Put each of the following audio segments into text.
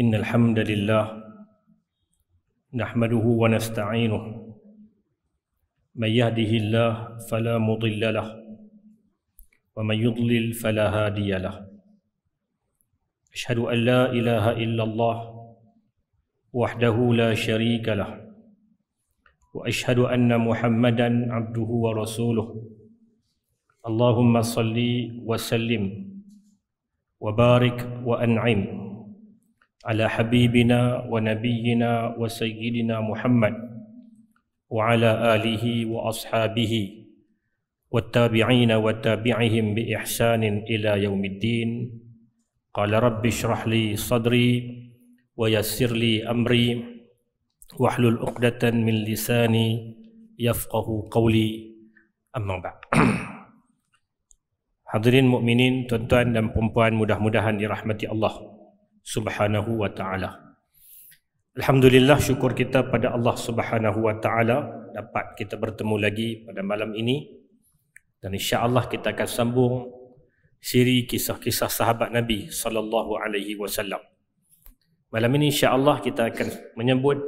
إن الحمد لله نحمده ونستعينه. من يهده الله فلا مضل له ومن يضلل فلا هادي له. أشهد أن لا إله إلا الله وحده لا شريك له وأشهد أن محمدا عبده ورسوله. اللهم صل وسلم وبارك وأنعم. على حبيبنا ونبينا وسيدنا محمد وعلى آله وأصحابه والتابعين وتابعهم بإحسان إلى يوم الدين. قال رب اشرح لي صدري ويسر لي أمري واحلل عقدة من لساني يفقه قولي. أما بعد. Hadirin mukminin, tuan-tuan dan puan-puan mudah-mudahan dirahmati Allah. Subhanahu wa taala. Alhamdulillah syukur kita pada Allah Subhanahu wa taala dapat kita bertemu lagi pada malam ini dan insya-Allah kita akan sambung siri kisah-kisah sahabat Nabi sallallahu alaihi wasallam. Malam ini insya-Allah kita akan menyebut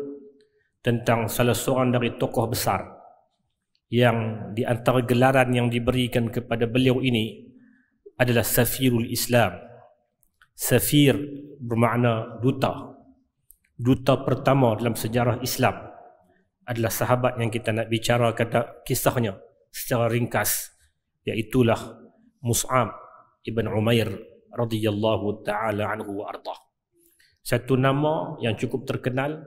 tentang salah seorang dari tokoh besar yang di antara gelaran yang diberikan kepada beliau ini adalah Safirul Islam. Safir bermakna duta. Duta pertama dalam sejarah Islam adalah sahabat yang kita nak bicara kata kisahnya secara ringkas iaitulah Mus'ab ibn Umair radhiyallahu taala anhu wa arda. Satu nama yang cukup terkenal,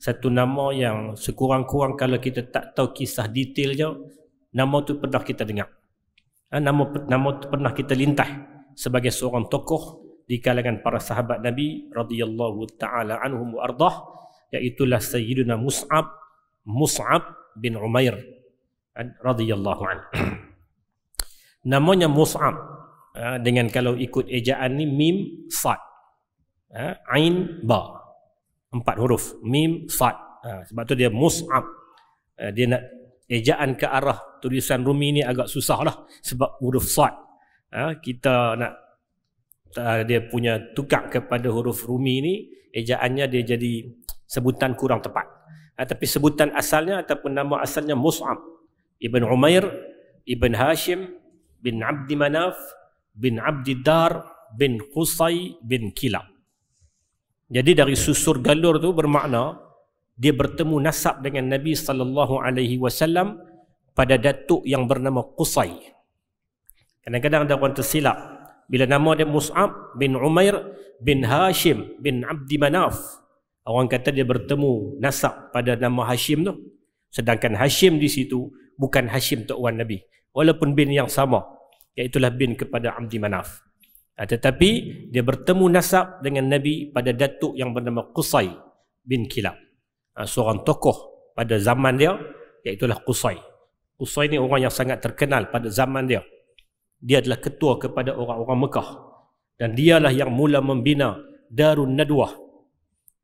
satu nama yang sekurang-kurang kalau kita tak tahu kisah detailnya, nama tu pernah kita dengar. Ha, nama nama pernah kita lintah sebagai seorang tokoh di kalangan para sahabat Nabi radhiyallahu taala anhum wa ardah iaitu Sayyidina Mus'ab Mus'ab bin Umair radhiyallahu an. Namanya Mus'ab ha, dengan kalau ikut ejaan ni mim sad. Ha, ain ba. Empat huruf mim sad. Ha, sebab tu dia Mus'ab. Dia nak ejaan ke arah tulisan Rumi ni agak susah lah sebab huruf sad kita nak dia punya tukar kepada huruf Rumi ni ejaannya dia jadi sebutan kurang tepat. Ha, tapi sebutan asalnya ataupun nama asalnya Mus'ab. Ibn Umair Ibn Hashim bin Abdi Manaf bin Abdi Dar bin Qusay bin Kilab. Jadi dari susur galur tu bermakna dia bertemu nasab dengan Nabi sallallahu alaihi wasallam pada datuk yang bernama Qusay. Kadang-kadang ada orang tersilap bila nama dia Mus'ab bin Umair bin Hashim bin Abdi Manaf. Orang kata dia bertemu nasab pada nama Hashim tu. Sedangkan Hashim di situ bukan Hashim Tok Wan Nabi. Walaupun bin yang sama. Iaitulah bin kepada Abdi Manaf. Tetapi dia bertemu nasab dengan Nabi pada datuk yang bernama Qusay bin Kilab. Ha, seorang tokoh pada zaman dia iaitulah Qusay. Qusay ni orang yang sangat terkenal pada zaman dia. Dia adalah ketua kepada orang-orang Mekah dan dialah yang mula membina Darun Nadwah.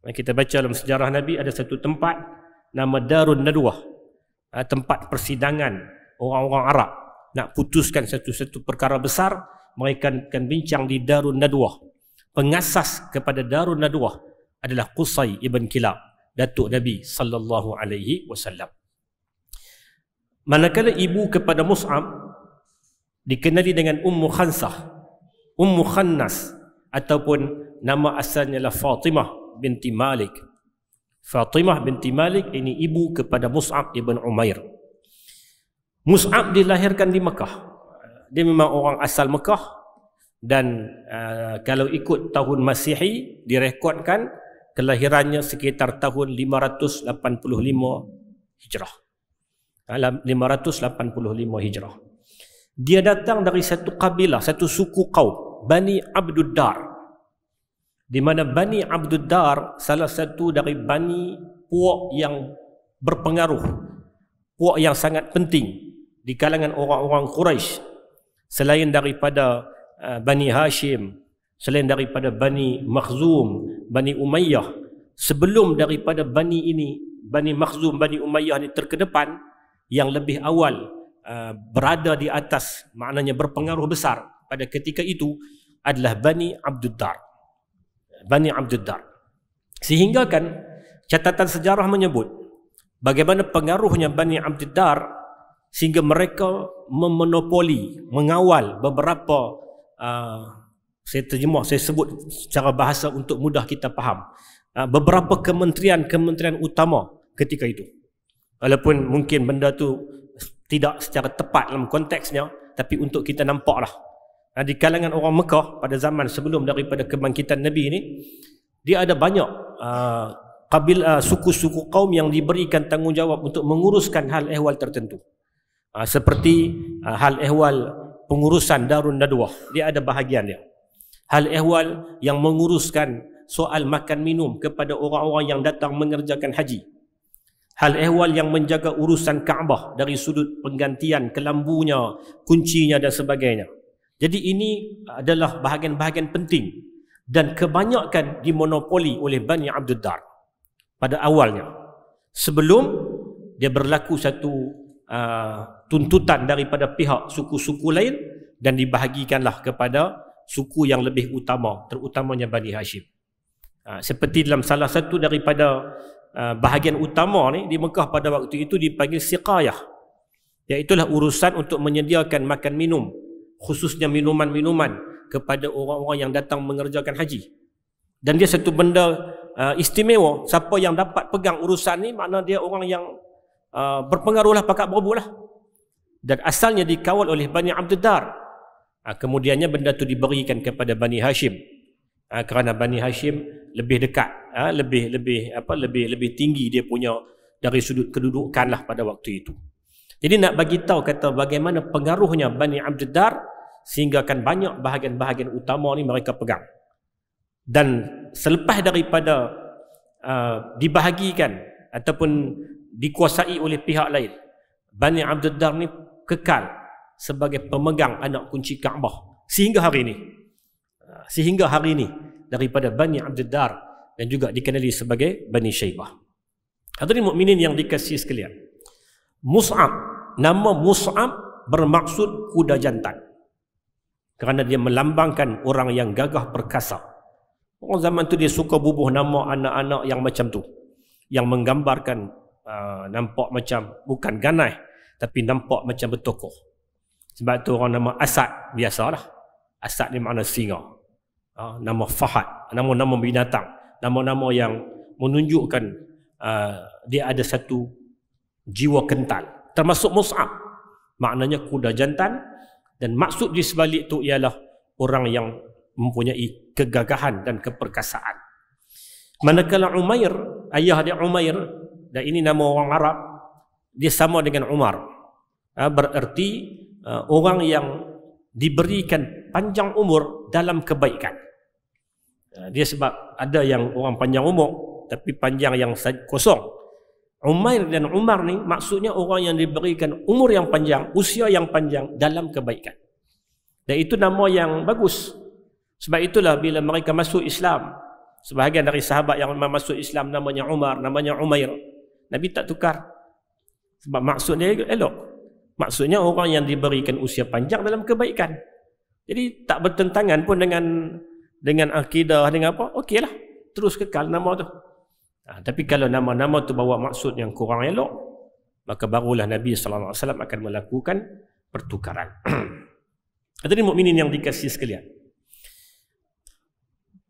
Kita baca dalam sejarah Nabi ada satu tempat nama Darun Nadwah. Ha, tempat persidangan orang-orang Arab nak putuskan satu-satu perkara besar, mereka akan bincang di Darun Nadwah. Pengasas kepada Darun Nadwah adalah Qusay ibn Kilab datuk Nabi sallallahu alaihi wasallam. Manakala ibu kepada Mus'ab dikenali dengan Ummu Khansah, Ummu Khannas ataupun nama asalnya adalah Fatimah binti Malik. Fatimah binti Malik ini ibu kepada Mus'ab ibn Umair. Mus'ab dilahirkan di Mekah. Dia memang orang asal Mekah dan uh, kalau ikut tahun Masihi direkodkan kelahirannya sekitar tahun 585 Hijrah. 585 Hijrah. Dia datang dari satu kabilah, satu suku kaum, Bani Abdul Dar. Di mana Bani Abdul Dar salah satu dari Bani puak yang berpengaruh, puak yang sangat penting di kalangan orang-orang Quraisy selain daripada uh, Bani Hashim, selain daripada Bani Makhzum, Bani Umayyah sebelum daripada Bani ini Bani Makhzum, Bani Umayyah ini terkedepan yang lebih awal uh, berada di atas maknanya berpengaruh besar pada ketika itu adalah Bani Abdul Dar Bani Abdul Dar Sehingga kan catatan sejarah menyebut bagaimana pengaruhnya Bani Abdiddar sehingga mereka memonopoli, mengawal beberapa uh, saya terjemah, saya sebut secara bahasa untuk mudah kita faham. Uh, beberapa kementerian-kementerian utama ketika itu. Walaupun mungkin benda tu tidak secara tepat dalam konteksnya, tapi untuk kita nampaklah. Uh, di kalangan orang Mekah pada zaman sebelum daripada kebangkitan Nabi ini, dia ada banyak uh, kabil uh, suku-suku kaum yang diberikan tanggungjawab untuk menguruskan hal ehwal tertentu. Uh, seperti uh, hal ehwal pengurusan Darun Nadwah. Dia ada bahagian dia. Hal ehwal yang menguruskan soal makan minum kepada orang-orang yang datang mengerjakan haji. Hal ehwal yang menjaga urusan Kaabah dari sudut penggantian kelambunya, kuncinya dan sebagainya. Jadi ini adalah bahagian-bahagian penting dan kebanyakan dimonopoli oleh Bani Abdul Dar pada awalnya sebelum dia berlaku satu uh, tuntutan daripada pihak suku-suku lain dan dibahagikanlah kepada suku yang lebih utama terutamanya Bani Hashim uh, seperti dalam salah satu daripada uh, bahagian utama ni di Mekah pada waktu itu dipanggil siqayah iaitulah urusan untuk menyediakan makan minum khususnya minuman-minuman kepada orang-orang yang datang mengerjakan haji. Dan dia satu benda uh, istimewa. Siapa yang dapat pegang urusan ni, makna dia orang yang uh, berpengaruh lah, pakat berbu lah. Dan asalnya dikawal oleh Bani Abdul Dar. Uh, kemudiannya benda tu diberikan kepada Bani Hashim. Uh, kerana Bani Hashim lebih dekat, uh, lebih lebih apa lebih lebih tinggi dia punya dari sudut kedudukan lah pada waktu itu. Jadi nak bagi tahu kata bagaimana pengaruhnya Bani Abdul Dar sehingga akan banyak bahagian-bahagian utama ni mereka pegang dan selepas daripada uh, dibahagikan ataupun dikuasai oleh pihak lain Bani Abdul Dar ni kekal sebagai pemegang anak kunci Kaabah sehingga hari ini sehingga hari ini daripada Bani Abdul Dar dan juga dikenali sebagai Bani Syaibah hadirin mukminin yang dikasihi sekalian Mus'ab nama Mus'ab bermaksud kuda jantan kerana dia melambangkan orang yang gagah perkasa. Orang zaman tu dia suka bubuh nama anak-anak yang macam tu. Yang menggambarkan uh, nampak macam bukan ganai tapi nampak macam bertokoh. Sebab tu orang nama Asad biasalah. Asad ni makna singa. Uh, nama Fahad, nama-nama binatang, nama-nama yang menunjukkan uh, dia ada satu jiwa kental. Termasuk Mus'ab. Maknanya kuda jantan dan maksud di sebalik itu ialah orang yang mempunyai kegagahan dan keperkasaan. Manakala Umair, ayah dia Umair, dan ini nama orang Arab, dia sama dengan Umar. Ha, bererti uh, orang yang diberikan panjang umur dalam kebaikan. Dia sebab ada yang orang panjang umur, tapi panjang yang kosong. Umair dan Umar ni maksudnya orang yang diberikan umur yang panjang, usia yang panjang dalam kebaikan. Dan itu nama yang bagus. Sebab itulah bila mereka masuk Islam, sebahagian dari sahabat yang masuk Islam namanya Umar, namanya Umair. Nabi tak tukar. Sebab maksudnya elok. Maksudnya orang yang diberikan usia panjang dalam kebaikan. Jadi tak bertentangan pun dengan dengan akidah dengan apa, okeylah. Terus kekal nama tu. Ha, tapi kalau nama-nama tu bawa maksud yang kurang elok, maka barulah Nabi sallallahu alaihi wasallam akan melakukan pertukaran. Hadirin mukminin yang dikasihi sekalian.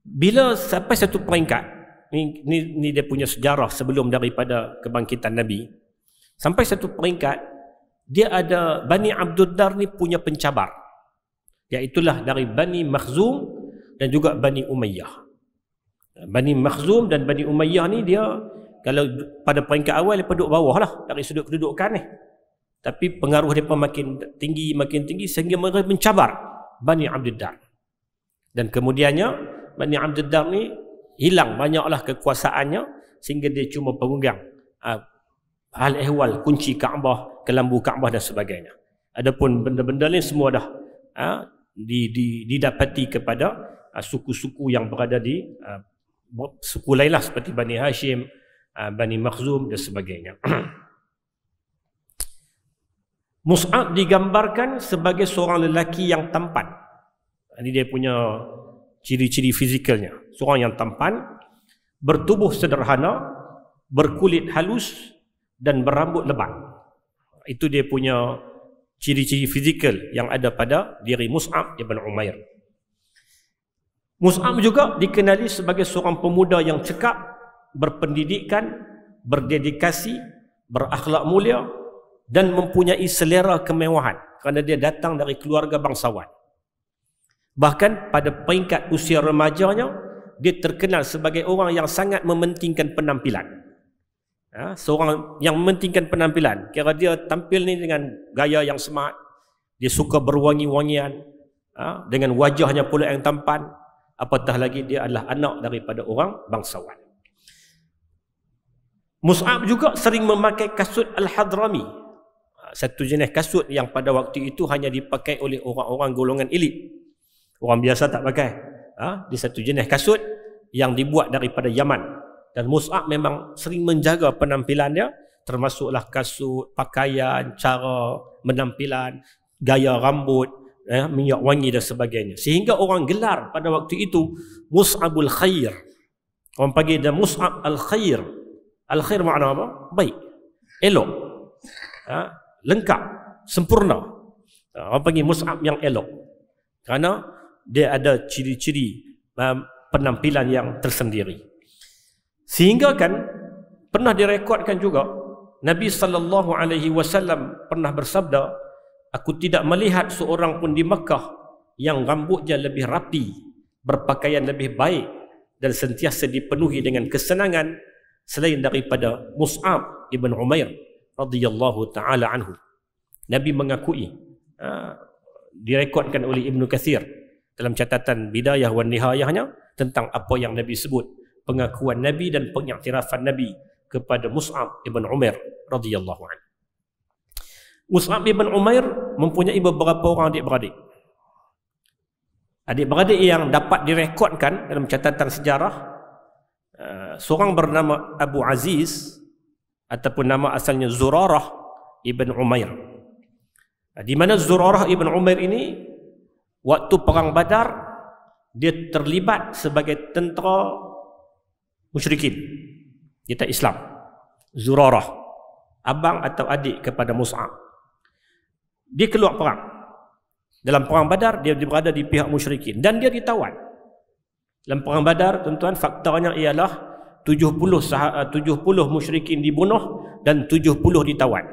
Bila sampai satu peringkat, ni, ni, ni dia punya sejarah sebelum daripada kebangkitan Nabi. Sampai satu peringkat, dia ada Bani Abdul Dar ni punya pencabar. Iaitulah dari Bani Makhzum dan juga Bani Umayyah. Bani Makhzum dan Bani Umayyah ni dia kalau pada peringkat awal dia duduk bawah lah dari sudut kedudukan ni. Tapi pengaruh dia makin tinggi makin tinggi sehingga mereka mencabar Bani Abdul Dar. Dan kemudiannya Bani Abdul Dar ni hilang banyaklah kekuasaannya sehingga dia cuma pemegang uh, hal ehwal kunci Kaabah, kelambu Kaabah dan sebagainya. Adapun benda-benda lain semua dah uh, didapati kepada uh, suku-suku yang berada di uh, suku lainlah seperti Bani Hashim, uh, Bani Makhzum dan sebagainya. Mus'ab digambarkan sebagai seorang lelaki yang tampan. Ini dia punya ciri-ciri fizikalnya. Seorang yang tampan bertubuh sederhana, berkulit halus dan berambut lebat. Itu dia punya ciri-ciri fizikal yang ada pada diri Mus'ab ibn Umair. Mus'ab juga dikenali sebagai seorang pemuda yang cekap, berpendidikan, berdedikasi, berakhlak mulia dan mempunyai selera kemewahan kerana dia datang dari keluarga bangsawan. Bahkan pada peringkat usia remajanya, dia terkenal sebagai orang yang sangat mementingkan penampilan. Ha, seorang yang mementingkan penampilan. Kira dia tampil ni dengan gaya yang smart. Dia suka berwangi-wangian. Ha, dengan wajahnya pula yang tampan apatah lagi dia adalah anak daripada orang bangsawan. Mus'ab juga sering memakai kasut Al-Hadrami. Satu jenis kasut yang pada waktu itu hanya dipakai oleh orang-orang golongan elit. Orang biasa tak pakai. Ha? Di satu jenis kasut yang dibuat daripada Yaman. Dan Mus'ab memang sering menjaga penampilannya. Termasuklah kasut, pakaian, cara penampilan, gaya rambut, eh, minyak wangi dan sebagainya. Sehingga orang gelar pada waktu itu Mus'abul Khair. Orang panggil dia Mus'ab Al-Khair. Al-Khair makna apa? Baik. Elok. Ha? Lengkap. Sempurna. Ha? Orang panggil Mus'ab yang elok. Kerana dia ada ciri-ciri um, penampilan yang tersendiri. Sehingga kan pernah direkodkan juga Nabi sallallahu alaihi wasallam pernah bersabda Aku tidak melihat seorang pun di Mekah yang rambutnya lebih rapi, berpakaian lebih baik dan sentiasa dipenuhi dengan kesenangan selain daripada Mus'ab ibn Umair radhiyallahu taala anhu. Nabi mengakui uh, direkodkan oleh Ibnu Kathir dalam catatan Bidayah wan Nihayahnya tentang apa yang Nabi sebut pengakuan Nabi dan pengiktirafan Nabi kepada Mus'ab ibn Umair radhiyallahu anhu. Mus'ab bin Umair mempunyai beberapa orang adik-beradik. Adik-beradik yang dapat direkodkan dalam catatan sejarah uh, seorang bernama Abu Aziz ataupun nama asalnya Zurarah ibn Umair. Di mana Zurarah ibn Umair ini waktu perang Badar dia terlibat sebagai tentera musyrikin. Dia tak Islam. Zurarah abang atau adik kepada Mus'ab dia keluar perang. Dalam perang Badar dia berada di pihak musyrikin dan dia ditawan. Dalam perang Badar tuan-tuan faktanya ialah 70 70 musyrikin dibunuh dan 70 ditawan.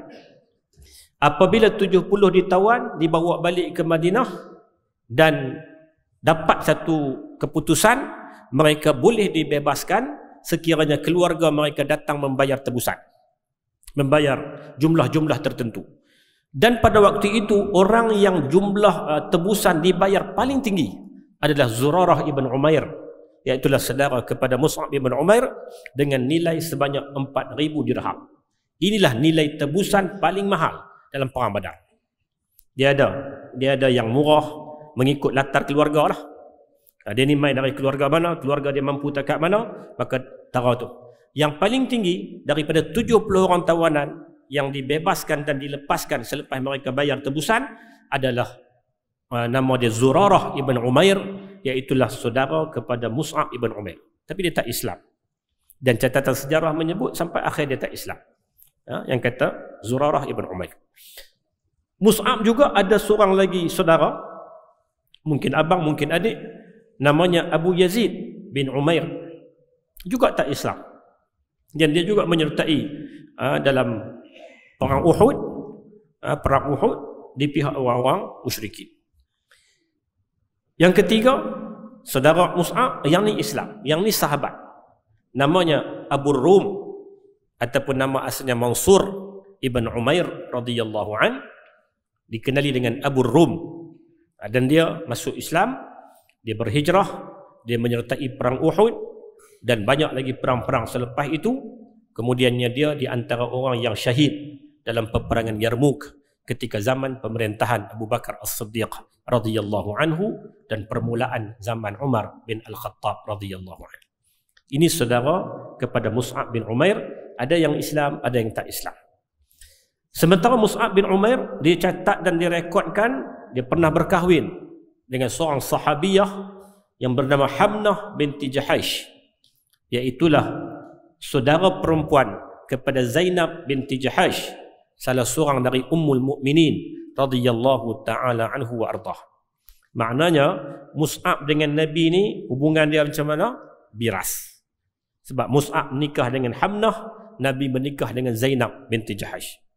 Apabila 70 ditawan dibawa balik ke Madinah dan dapat satu keputusan mereka boleh dibebaskan sekiranya keluarga mereka datang membayar tebusan membayar jumlah-jumlah tertentu dan pada waktu itu orang yang jumlah uh, tebusan dibayar paling tinggi adalah Zurarah ibn Umair iaitu saudara kepada Mus'ab ibn Umair dengan nilai sebanyak 4000 dirham. Inilah nilai tebusan paling mahal dalam perang Badar. Dia ada dia ada yang murah mengikut latar keluarga lah. Dia ni main dari keluarga mana, keluarga dia mampu tak mana, maka tara tu. Yang paling tinggi daripada 70 orang tawanan yang dibebaskan dan dilepaskan selepas mereka bayar tebusan adalah uh, nama dia Zurarah ibn Umair iaitulah saudara kepada Mus'ab ibn Umair. Tapi dia tak Islam. Dan catatan sejarah menyebut sampai akhir dia tak Islam. Ya, yang kata Zurarah ibn Umair. Mus'ab juga ada seorang lagi saudara mungkin abang mungkin adik namanya Abu Yazid bin Umair. Juga tak Islam. Dan dia juga menyertai uh, dalam perang Uhud ah, perang Uhud di pihak orang-orang musyrikin. Yang ketiga saudara Mus'ab yang ni Islam yang ni sahabat. Namanya Abu Rum ataupun nama asalnya Mansur ibn Umair radhiyallahu an dikenali dengan Abu Rum. Ah, dan dia masuk Islam dia berhijrah dia menyertai perang Uhud dan banyak lagi perang-perang selepas itu kemudiannya dia di antara orang yang syahid dalam peperangan Yarmouk ketika zaman pemerintahan Abu Bakar As-Siddiq radhiyallahu anhu dan permulaan zaman Umar bin Al-Khattab radhiyallahu anhu. Ini saudara kepada Mus'ab bin Umair, ada yang Islam, ada yang tak Islam. Sementara Mus'ab bin Umair dicatat dan direkodkan dia pernah berkahwin dengan seorang sahabiyah yang bernama Hamnah binti Jahaish. iaitulah saudara perempuan kepada Zainab binti Jahash salah seorang dari ummul mukminin radhiyallahu taala anhu wa ardah. Maknanya Mus'ab dengan Nabi ni hubungan dia macam mana? Biras. Sebab Mus'ab menikah dengan Hamnah Nabi menikah dengan Zainab binti Jahash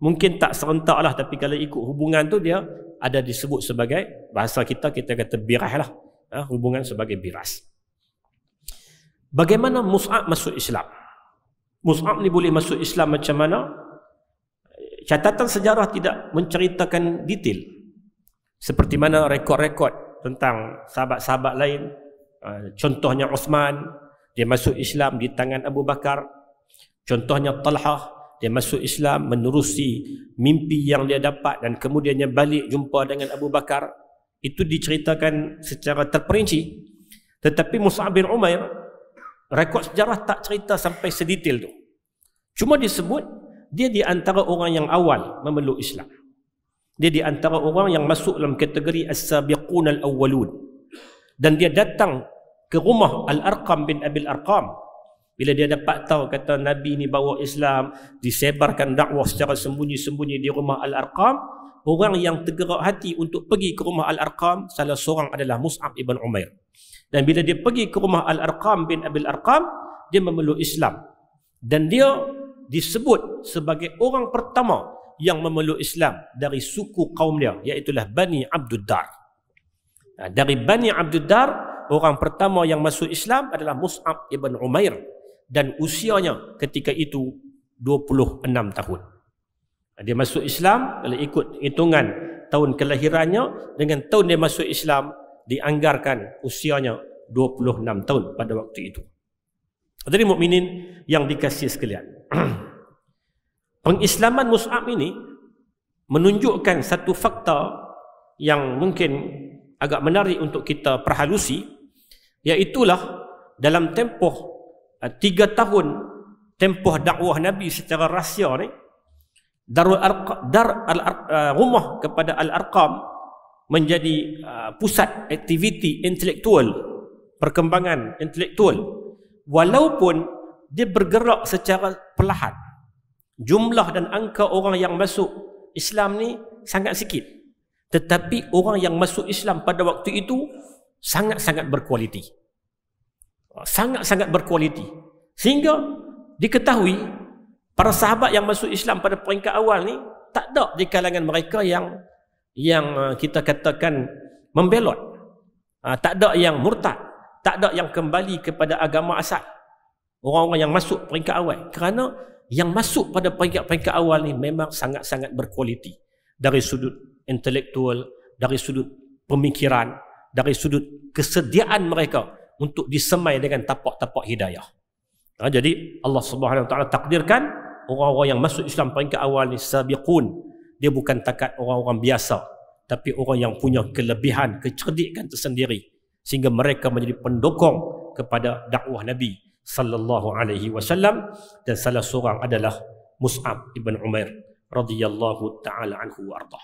mungkin tak serentak lah tapi kalau ikut hubungan tu dia ada disebut sebagai bahasa kita kita kata biras lah ha, hubungan sebagai biras Bagaimana Mus'ab masuk Islam? Mus'ab ni boleh masuk Islam macam mana? Catatan sejarah tidak menceritakan detail. Seperti mana rekod-rekod tentang sahabat-sahabat lain. Ah, contohnya Uthman, dia masuk Islam di tangan Abu Bakar. Contohnya Talhah, dia masuk Islam menerusi mimpi yang dia dapat dan kemudiannya balik jumpa dengan Abu Bakar. Itu diceritakan secara terperinci. Tetapi Mus'ab bin Umair rekod sejarah tak cerita sampai sedetail tu. Cuma disebut dia di antara orang yang awal memeluk Islam. Dia di antara orang yang masuk dalam kategori as-sabiqun al-awwalun. Dan dia datang ke rumah Al-Arqam bin Abil Arqam bila dia dapat tahu kata Nabi ni bawa Islam, disebarkan dakwah secara sembunyi-sembunyi di rumah Al-Arqam, orang yang tergerak hati untuk pergi ke rumah Al-Arqam salah seorang adalah Mus'ab ibn Umair. Dan bila dia pergi ke rumah Al-Arqam bin Abil Arqam, dia memeluk Islam. Dan dia disebut sebagai orang pertama yang memeluk Islam dari suku kaum dia, iaitulah Bani Abdul Dar. Nah, dari Bani Abdul Dar, orang pertama yang masuk Islam adalah Mus'ab ibn Umair. Dan usianya ketika itu 26 tahun. Dia masuk Islam, kalau ikut hitungan tahun kelahirannya, dengan tahun dia masuk Islam, dianggarkan usianya 26 tahun pada waktu itu. Jadi mukminin yang dikasih sekalian. Pengislaman Mus'ab ini menunjukkan satu fakta yang mungkin agak menarik untuk kita perhalusi iaitulah dalam tempoh tiga tahun tempoh dakwah Nabi secara rahsia ni Darul Arqam, Dar al uh, rumah kepada Al-Arqam menjadi uh, pusat aktiviti intelektual perkembangan intelektual. Walaupun dia bergerak secara perlahan jumlah dan angka orang yang masuk Islam ni sangat sikit. Tetapi orang yang masuk Islam pada waktu itu sangat-sangat berkualiti sangat-sangat berkualiti sehingga diketahui para sahabat yang masuk Islam pada peringkat awal ni tak ada di kalangan mereka yang yang uh, kita katakan membelot. Uh, tak ada yang murtad. Tak ada yang kembali kepada agama asal. Orang-orang yang masuk peringkat awal. Kerana yang masuk pada peringkat-peringkat awal ni memang sangat-sangat berkualiti. Dari sudut intelektual, dari sudut pemikiran, dari sudut kesediaan mereka untuk disemai dengan tapak-tapak hidayah. Ha, jadi Allah Subhanahu Wa Taala takdirkan orang-orang yang masuk Islam peringkat awal ni sabiqun dia bukan takat orang-orang biasa tapi orang yang punya kelebihan kecerdikan tersendiri sehingga mereka menjadi pendukung kepada dakwah Nabi sallallahu alaihi wasallam dan salah seorang adalah Mus'ab ibn Umair radhiyallahu taala anhu warda.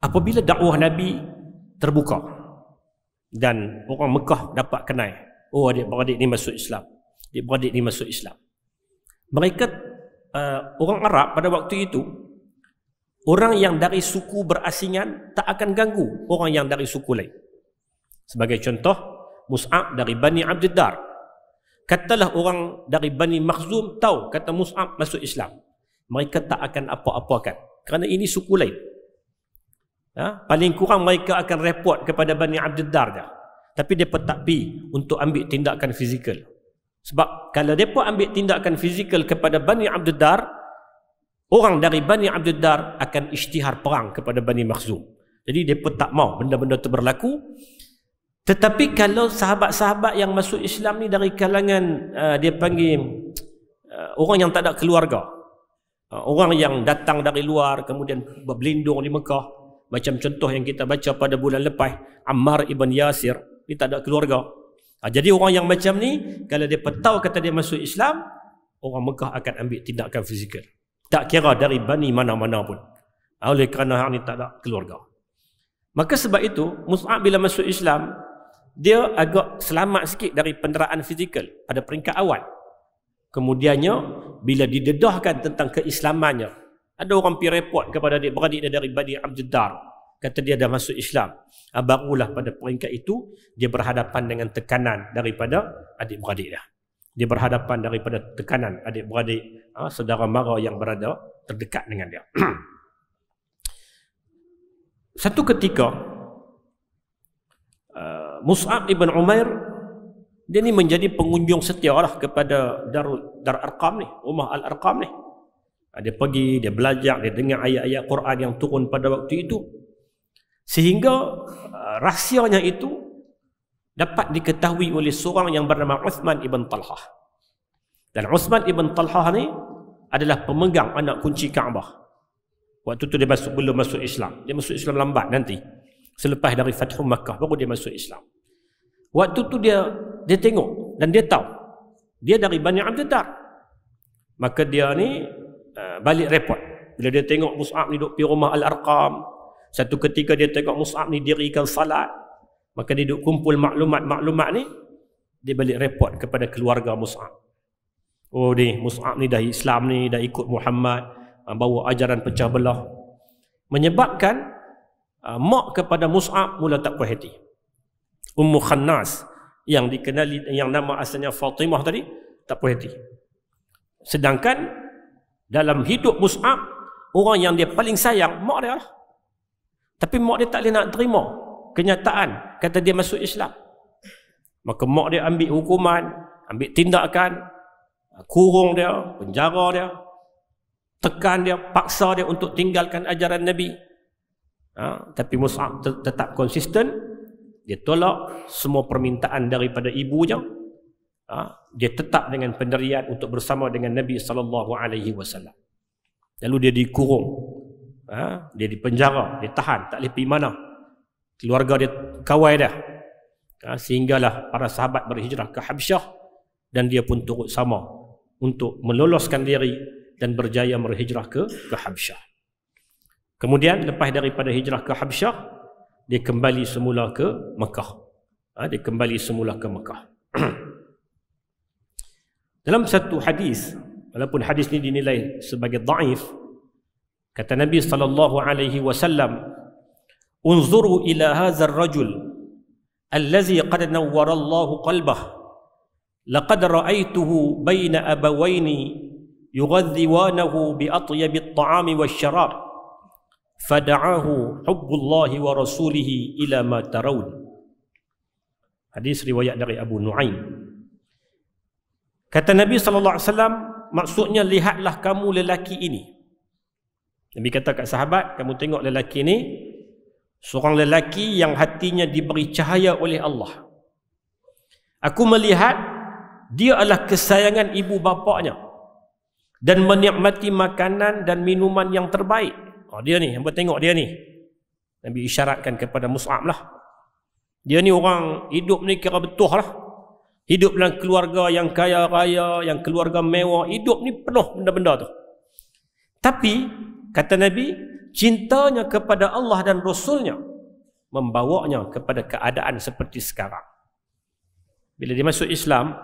Apabila dakwah Nabi terbuka dan orang Mekah dapat kenal, oh adik-beradik ni masuk Islam. Adik-beradik ni masuk Islam. Mereka uh, orang Arab pada waktu itu Orang yang dari suku berasingan tak akan ganggu orang yang dari suku lain. Sebagai contoh, Mus'ab dari Bani Abdul Dar. Katalah orang dari Bani Makhzum tahu kata Mus'ab masuk Islam. Mereka tak akan apa-apakan. Kerana ini suku lain. Ha? Paling kurang mereka akan report kepada Bani Abdul Dar dah. Tapi mereka tak pergi untuk ambil tindakan fizikal. Sebab kalau mereka ambil tindakan fizikal kepada Bani Abdul Dar, orang dari Bani Abdul Dar akan isytihar perang kepada Bani Makhzum. Jadi dia pun tak mau benda-benda itu berlaku. Tetapi kalau sahabat-sahabat yang masuk Islam ni dari kalangan uh, dia panggil uh, orang yang tak ada keluarga. Uh, orang yang datang dari luar kemudian berlindung di Mekah. Macam contoh yang kita baca pada bulan lepas. Ammar ibn Yasir. Dia tak ada keluarga. Uh, jadi orang yang macam ni kalau dia tahu kata dia masuk Islam. Orang Mekah akan ambil tindakan fizikal. Tak kira dari bani mana-mana pun. Oleh kerana hak ni tak ada keluarga. Maka sebab itu, Mus'ab bila masuk Islam, dia agak selamat sikit dari penderaan fizikal pada peringkat awal. Kemudiannya, bila didedahkan tentang keislamannya, ada orang pergi report kepada adik-beradik dia dari Badi Dar. Kata dia dah masuk Islam. Ah, barulah pada peringkat itu, dia berhadapan dengan tekanan daripada adik-beradik dia. Dia berhadapan daripada tekanan adik-beradik, ah, saudara mara yang berada terdekat dengan dia. Satu ketika, Mus'ab ibn Umair dia ni menjadi pengunjung setia lah kepada Darul Dar Arqam ni, rumah Al Arqam ni. Ha, dia pergi, dia belajar, dia dengar ayat-ayat Quran yang turun pada waktu itu. Sehingga uh, rahsianya itu dapat diketahui oleh seorang yang bernama Uthman ibn Talhah. Dan Uthman ibn Talhah ni adalah pemegang anak kunci Kaabah. Waktu tu dia masuk belum masuk Islam. Dia masuk Islam lambat nanti. Selepas dari Fathu Makkah baru dia masuk Islam. Waktu tu dia dia tengok dan dia tahu dia dari Bani Abdul. Maka dia ni balik repot. Bila dia tengok Mus'ab ni duduk di rumah Al-Arqam. Satu ketika dia tengok Mus'ab ni dirikan salat. Maka dia duduk kumpul maklumat-maklumat ni. Dia balik repot kepada keluarga Mus'ab. Oh ni Mus'ab ni dah Islam ni, dah ikut Muhammad. Uh, bawa ajaran pecah belah. Menyebabkan uh, mak kepada Mus'ab mula tak puas hati. Ummu Khannas yang dikenali yang nama asalnya Fatimah tadi tak puas hati. Sedangkan dalam hidup Mus'ab orang yang dia paling sayang mak dia lah. Tapi mak dia tak boleh nak terima kenyataan kata dia masuk Islam. Maka mak dia ambil hukuman, ambil tindakan, kurung dia, penjara dia, tekan dia, paksa dia untuk tinggalkan ajaran Nabi. Ha? tapi Mus'ab tetap konsisten dia tolak semua permintaan daripada ibunya dia tetap dengan penderian untuk bersama dengan Nabi sallallahu alaihi wasallam. Lalu dia dikurung. Ha, dia dipenjara dia tahan tak boleh pergi mana. Keluarga dia kawai dia ha, sehinggalah para sahabat berhijrah ke Habsyah dan dia pun turut sama untuk meloloskan diri dan berjaya berhijrah ke ke Habsyah. Kemudian lepas daripada hijrah ke Habsyah dia kembali semula ke Mekah. Ha, dia kembali semula ke Mekah. Dalam satu hadis, walaupun hadis ini dinilai sebagai dhaif, kata Nabi sallallahu alaihi wasallam, "Unzuru ila hadzal rajul allazi qad nawwara Allahu qalbah. Laqad ra'aituhu baina abawaini yughadhiwanahu bi atyabi at-ta'ami wash-sharab." fada'ahu hubbullahi wa rasulihi ila ma tarawun hadis riwayat dari Abu Nuaim kata Nabi sallallahu alaihi wasallam maksudnya lihatlah kamu lelaki ini Nabi kata kat sahabat kamu tengok lelaki ini seorang lelaki yang hatinya diberi cahaya oleh Allah aku melihat dia adalah kesayangan ibu bapaknya dan menikmati makanan dan minuman yang terbaik Oh, dia ni, hamba tengok dia ni. Nabi isyaratkan kepada Mus'ab lah. Dia ni orang hidup ni kira betul lah. Hidup dalam keluarga yang kaya raya, yang keluarga mewah. Hidup ni penuh benda-benda tu. Tapi, kata Nabi, cintanya kepada Allah dan Rasulnya membawanya kepada keadaan seperti sekarang. Bila dia masuk Islam,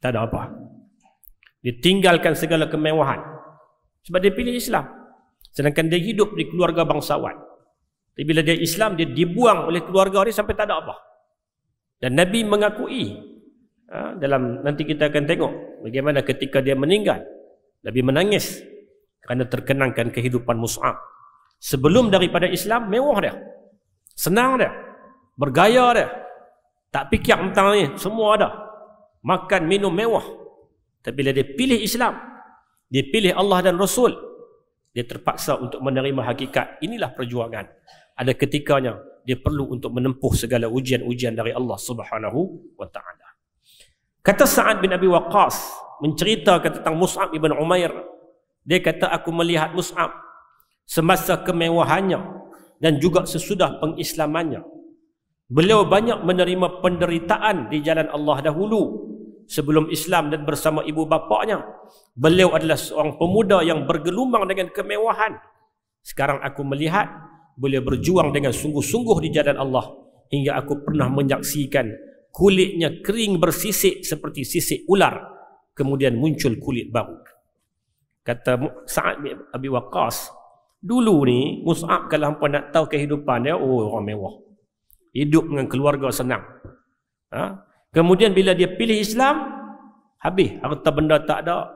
tak ada apa. Dia tinggalkan segala kemewahan. Sebab dia pilih Islam. Sedangkan dia hidup di keluarga bangsawan. Tapi bila dia Islam, dia dibuang oleh keluarga dia sampai tak ada apa. Dan Nabi mengakui, ha, dalam nanti kita akan tengok bagaimana ketika dia meninggal, Nabi menangis kerana terkenangkan kehidupan Mus'ab. Sebelum daripada Islam, mewah dia. Senang dia. Bergaya dia. Tak fikir tentang ni, semua ada. Makan, minum mewah. Tapi bila dia pilih Islam, dia pilih Allah dan Rasul, dia terpaksa untuk menerima hakikat inilah perjuangan ada ketikanya dia perlu untuk menempuh segala ujian-ujian dari Allah Subhanahu wa taala kata Sa'ad bin Abi Waqqas menceritakan tentang Mus'ab ibn Umair dia kata aku melihat Mus'ab semasa kemewahannya dan juga sesudah pengislamannya beliau banyak menerima penderitaan di jalan Allah dahulu sebelum Islam dan bersama ibu bapaknya. Beliau adalah seorang pemuda yang bergelumang dengan kemewahan. Sekarang aku melihat beliau berjuang dengan sungguh-sungguh di jalan Allah hingga aku pernah menyaksikan kulitnya kering bersisik seperti sisik ular. Kemudian muncul kulit baru. Kata Sa'ad bin Abi Waqqas dulu ni Mus'ab kalau hampa nak tahu kehidupan dia oh orang mewah. Hidup dengan keluarga senang. Ha? kemudian bila dia pilih Islam habis. Harta benda tak ada.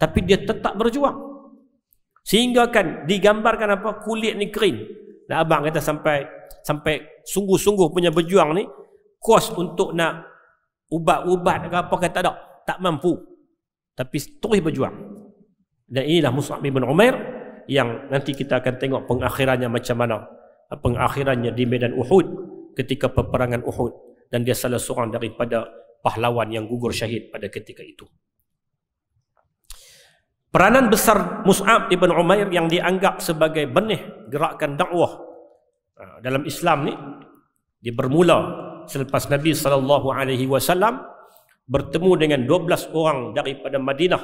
Tapi dia tetap berjuang. Sehingga kan digambarkan apa? Kulit ni kering. Dan abang kata sampai sampai sungguh-sungguh punya berjuang ni kos untuk nak ubat-ubat ke apa kata tak tak mampu. Tapi terus berjuang. Dan inilah Mus'ab bin Umair yang nanti kita akan tengok pengakhirannya macam mana. Pengakhirannya di medan Uhud ketika peperangan Uhud dan dia salah seorang daripada pahlawan yang gugur syahid pada ketika itu. Peranan besar Mus'ab ibn Umair yang dianggap sebagai benih gerakan dakwah ha, dalam Islam ni dia bermula selepas Nabi sallallahu alaihi wasallam bertemu dengan 12 orang daripada Madinah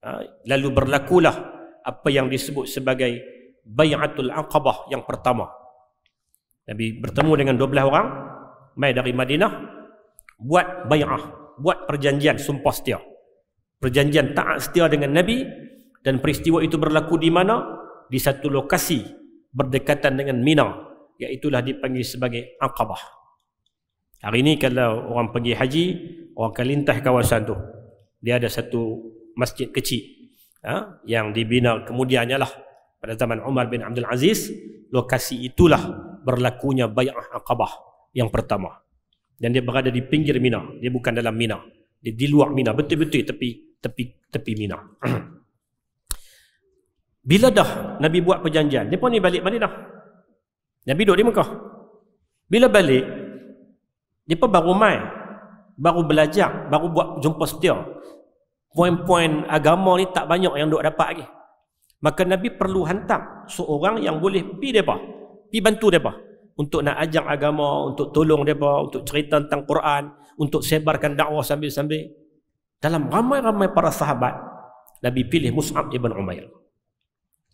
ha, lalu berlakulah apa yang disebut sebagai bai'atul aqabah yang pertama Nabi bertemu dengan 12 orang mai dari Madinah buat bai'ah buat perjanjian sumpah setia perjanjian taat setia dengan Nabi dan peristiwa itu berlaku di mana? Di satu lokasi berdekatan dengan Mina iaitulah dipanggil sebagai Aqabah. Hari ini kalau orang pergi haji, orang akan lintas kawasan tu. Dia ada satu masjid kecil ha, yang dibina kemudiannya lah pada zaman Umar bin Abdul Aziz, lokasi itulah berlakunya Bai'ah Aqabah yang pertama. Dan dia berada di pinggir Mina, dia bukan dalam Mina. Dia di luar Mina, betul-betul tepi tepi tepi Mina. Bila dah Nabi buat perjanjian, depa ni balik mana dah? Nabi duduk di Mekah. Bila balik, depa baru mai, baru belajar, baru buat jumpa setia. Poin-poin agama ni tak banyak yang duk dapat lagi. Maka Nabi perlu hantar seorang yang boleh pi depa, pi bantu depa untuk nak ajar agama, untuk tolong depa, untuk cerita tentang Quran, untuk sebarkan dakwah sambil-sambil. Dalam ramai-ramai para sahabat, Nabi pilih Mus'ab ibn Umair.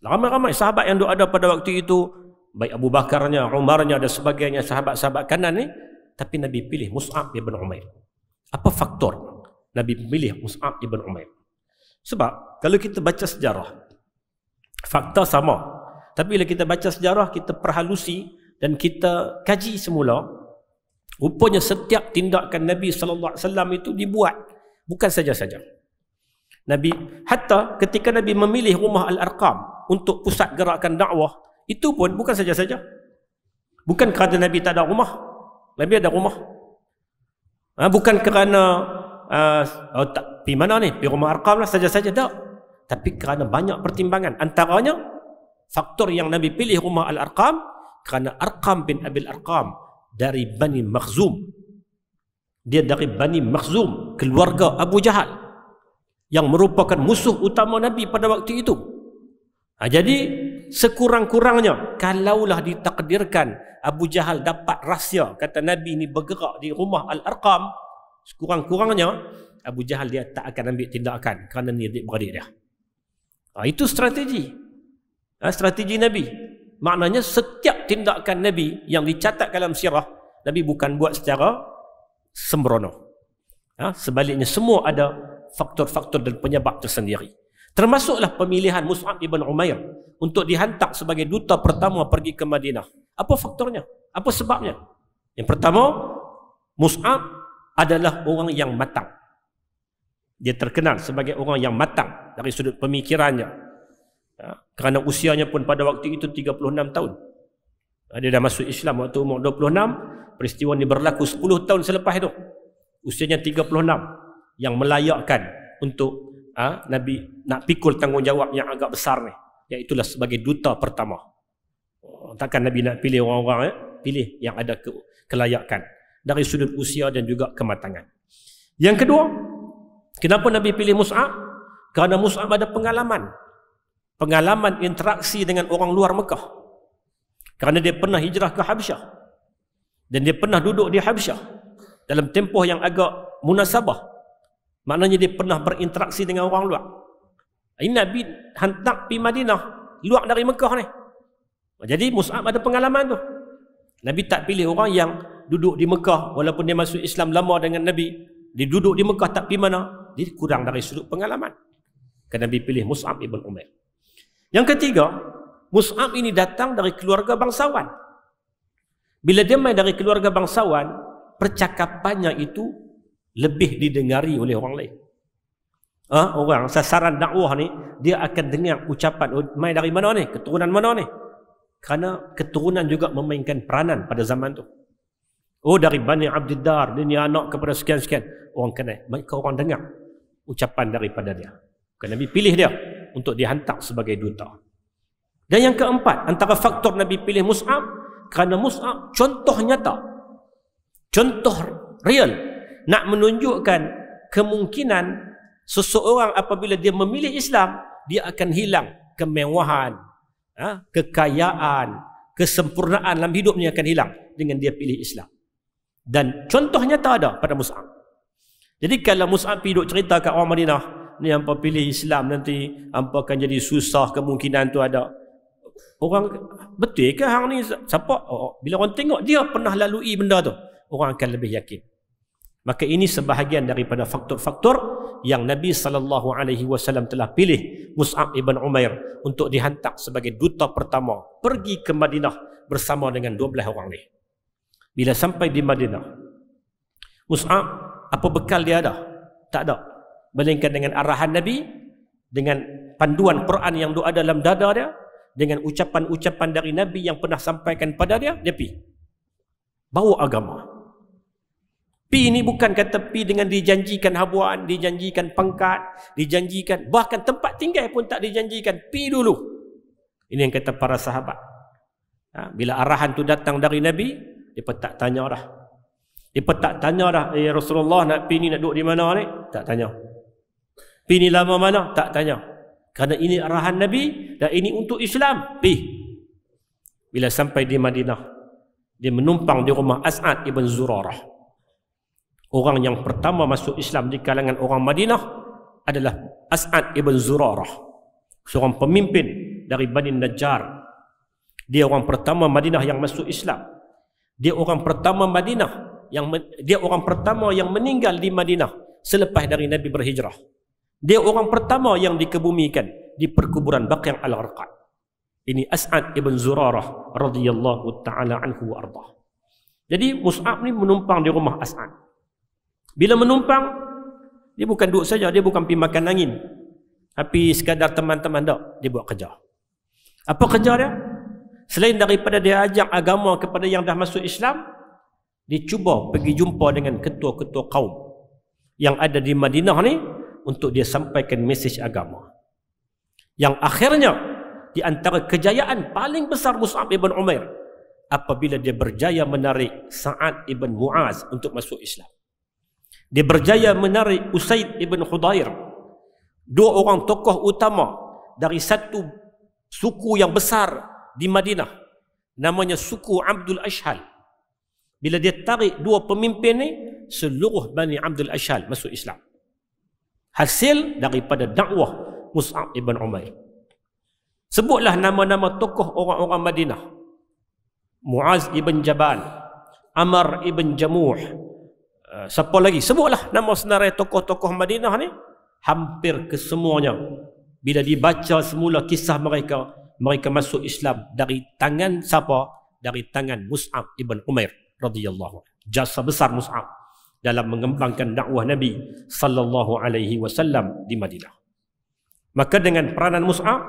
Ramai-ramai sahabat yang ada pada waktu itu, baik Abu Bakarnya, Umarnya dan sebagainya, sahabat-sahabat kanan ni, tapi Nabi pilih Mus'ab ibn Umair. Apa faktor Nabi pilih Mus'ab ibn Umair? Sebab kalau kita baca sejarah, fakta sama. Tapi bila kita baca sejarah, kita perhalusi dan kita kaji semula, rupanya setiap tindakan Nabi SAW itu dibuat bukan saja-saja. Nabi hatta ketika Nabi memilih rumah Al-Arqam untuk pusat gerakan dakwah, itu pun bukan saja-saja. Bukan kerana Nabi tak ada rumah. Nabi ada rumah. Ha, bukan kerana uh, oh, tak pi mana ni? Pi rumah Arqam lah saja-saja tak. Tapi kerana banyak pertimbangan. Antaranya faktor yang Nabi pilih rumah Al-Arqam kerana Arqam bin Abil Arqam dari Bani Makhzum dia dari Bani Makhzum, keluarga Abu Jahal yang merupakan musuh utama Nabi pada waktu itu. Ha, jadi sekurang-kurangnya kalaulah ditakdirkan Abu Jahal dapat rahsia kata Nabi ini bergerak di rumah Al-Arqam, sekurang-kurangnya Abu Jahal dia tak akan ambil tindakan kerana ni adik beradik dia. Ha, itu strategi. Ha, strategi Nabi. Maknanya setiap tindakan Nabi yang dicatat dalam sirah, Nabi bukan buat secara sembrono. Ha? Sebaliknya semua ada faktor-faktor dan penyebab tersendiri. Termasuklah pemilihan Mus'ab ibn Umair untuk dihantar sebagai duta pertama pergi ke Madinah. Apa faktornya? Apa sebabnya? Yang pertama, Mus'ab adalah orang yang matang. Dia terkenal sebagai orang yang matang dari sudut pemikirannya. Ha? Kerana usianya pun pada waktu itu 36 tahun. Ha, dia dah masuk Islam waktu umur 26, peristiwa ini berlaku 10 tahun selepas itu usianya 36 yang melayakkan untuk ha, Nabi nak pikul tanggungjawab yang agak besar ni. Iaitulah sebagai duta pertama. Oh, takkan Nabi nak pilih orang-orang eh? pilih yang ada ke kelayakan. Dari sudut usia dan juga kematangan. Yang kedua kenapa Nabi pilih Mus'ab? Kerana Mus'ab ada pengalaman. Pengalaman interaksi dengan orang luar Mekah. Kerana dia pernah hijrah ke Habsyah. Dan dia pernah duduk di Habsyah. Dalam tempoh yang agak munasabah. Maknanya dia pernah berinteraksi dengan orang luar. Ini Nabi hantar pergi Madinah, luar dari Mekah ni. Jadi Mus'ab ada pengalaman tu. Nabi tak pilih orang yang duduk di Mekah walaupun dia masuk Islam lama dengan Nabi. Dia duduk di Mekah tak pergi mana? Dia kurang dari sudut pengalaman. Kerana Nabi pilih Mus'ab ibn Umair. Yang ketiga, Mus'ab ini datang dari keluarga bangsawan. Bila dia main dari keluarga bangsawan, percakapannya itu lebih didengari oleh orang lain. Ha? orang sasaran dakwah ni dia akan dengar ucapan oh, main dari mana ni? Keturunan mana ni? Kerana keturunan juga memainkan peranan pada zaman tu. Oh dari Bani Abdiddar dia ni anak kepada sekian-sekian. Orang kenal mereka orang dengar ucapan daripada dia. Kerana Nabi pilih dia untuk dihantar sebagai duta. Dan yang keempat antara faktor Nabi pilih Mus'ab kerana Mus'ab contoh nyata. Contoh real nak menunjukkan kemungkinan seseorang apabila dia memilih Islam dia akan hilang kemewahan ha? kekayaan kesempurnaan dalam hidupnya akan hilang dengan dia pilih Islam. Dan contohnya tak ada pada Mus'ab. Jadi kalau Mus'ab hidup cerita kat orang Madinah ni hampa pilih Islam nanti hampa akan jadi susah kemungkinan tu ada. Orang betul ke hang ni? Siapa? Oh, bila orang tengok dia pernah lalui benda tu orang akan lebih yakin maka ini sebahagian daripada faktor-faktor yang Nabi sallallahu alaihi wasallam telah pilih Mus'ab ibn Umair untuk dihantar sebagai duta pertama pergi ke Madinah bersama dengan 12 orang ni. Bila sampai di Madinah, Mus'ab apa bekal dia ada? Tak ada. Melainkan dengan arahan Nabi, dengan panduan Quran yang doa dalam dada dia, dengan ucapan-ucapan dari Nabi yang pernah sampaikan pada dia, dia pergi. Bawa agama. Pi ini bukan kata pi dengan dijanjikan habuan, dijanjikan pangkat, dijanjikan bahkan tempat tinggal pun tak dijanjikan. Pi dulu. Ini yang kata para sahabat. Ha, bila arahan tu datang dari Nabi, dia tak tanya dah. Dia tak tanya dah, eh Rasulullah nak pi ni nak duduk di mana ni? Tak tanya. Pi ni lama mana? Tak tanya. Kerana ini arahan Nabi dan ini untuk Islam. Pi. Bila sampai di Madinah, dia menumpang di rumah As'ad ibn Zurarah. Orang yang pertama masuk Islam di kalangan orang Madinah adalah As'ad ibn Zurarah. Seorang pemimpin dari Bani Najjar. Dia orang pertama Madinah yang masuk Islam. Dia orang pertama Madinah yang dia orang pertama yang meninggal di Madinah selepas dari Nabi berhijrah. Dia orang pertama yang dikebumikan di perkuburan Baqi' al-Arqad. Ini As'ad ibn Zurarah radhiyallahu taala anhu wa arda. Jadi Mus'ab ni menumpang di rumah As'ad. Bila menumpang, dia bukan duduk saja, dia bukan pergi makan angin. Tapi sekadar teman-teman tak, dia buat kerja. Apa kerja dia? Selain daripada dia ajak agama kepada yang dah masuk Islam, dia cuba pergi jumpa dengan ketua-ketua kaum yang ada di Madinah ni untuk dia sampaikan mesej agama. Yang akhirnya, di antara kejayaan paling besar Mus'ab ibn Umair apabila dia berjaya menarik Sa'ad ibn Mu'az untuk masuk Islam. Dia berjaya menarik Usaid ibn Khudair. Dua orang tokoh utama dari satu suku yang besar di Madinah. Namanya suku Abdul Ashhal. Bila dia tarik dua pemimpin ni, seluruh Bani Abdul Ashhal masuk Islam. Hasil daripada dakwah Mus'ab ibn Umair. Sebutlah nama-nama tokoh orang-orang Madinah. Muaz ibn Jabal, Amr ibn Jamuh, Eh, siapa lagi? Sebutlah nama senarai tokoh-tokoh Madinah ni. Hampir kesemuanya. Bila dibaca semula kisah mereka, mereka masuk Islam dari tangan siapa? Dari tangan Mus'ab ibn Umair radhiyallahu Jasa besar Mus'ab dalam mengembangkan dakwah Nabi sallallahu alaihi wasallam di Madinah. Maka dengan peranan Mus'ab,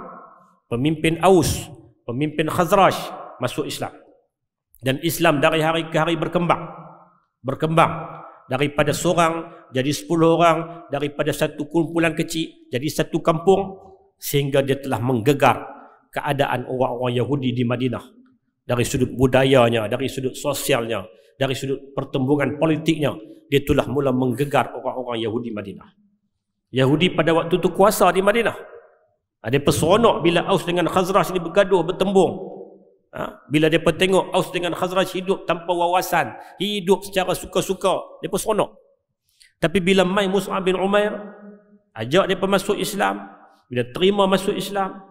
pemimpin Aus, pemimpin Khazraj masuk Islam. Dan Islam dari hari ke hari berkembang. Berkembang daripada seorang jadi sepuluh orang. Daripada satu kumpulan kecil jadi satu kampung. Sehingga dia telah menggegar keadaan orang-orang Yahudi di Madinah. Dari sudut budayanya dari sudut sosialnya dari sudut pertembungan politiknya dia telah mula menggegar orang-orang Yahudi Madinah. Yahudi pada waktu itu kuasa di Madinah. Ada peseronok bila Aus dengan Khazraj ini bergaduh bertembung Ha? Bila dia tengok Aus dengan Khazraj hidup tanpa wawasan, hidup secara suka-suka, pun seronok. Tapi bila mai Mus'ab bin Umair, ajak dia masuk Islam, bila terima masuk Islam,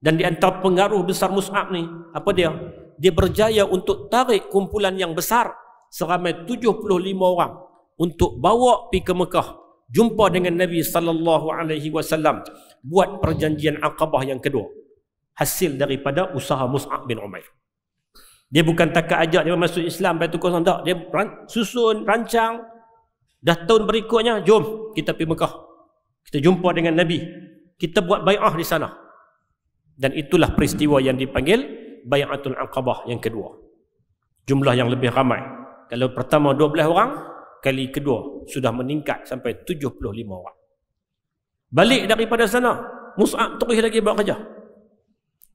dan di antara pengaruh besar Mus'ab ni, apa dia? dia berjaya untuk tarik kumpulan yang besar seramai 75 orang untuk bawa pergi ke Mekah jumpa dengan Nabi sallallahu alaihi wasallam buat perjanjian Aqabah yang kedua hasil daripada usaha Mus'ab bin Umair. Dia bukan takat ajak dia masuk Islam lepas tu kosong tak. Dia susun rancang. Dah tahun berikutnya jom kita pergi Mekah. Kita jumpa dengan Nabi. Kita buat bai'ah di sana. Dan itulah peristiwa yang dipanggil bai'atul Aqabah yang kedua. Jumlah yang lebih ramai. Kalau pertama 12 orang kali kedua sudah meningkat sampai 75 orang. Balik daripada sana, Mus'ab terus lagi buat kerja.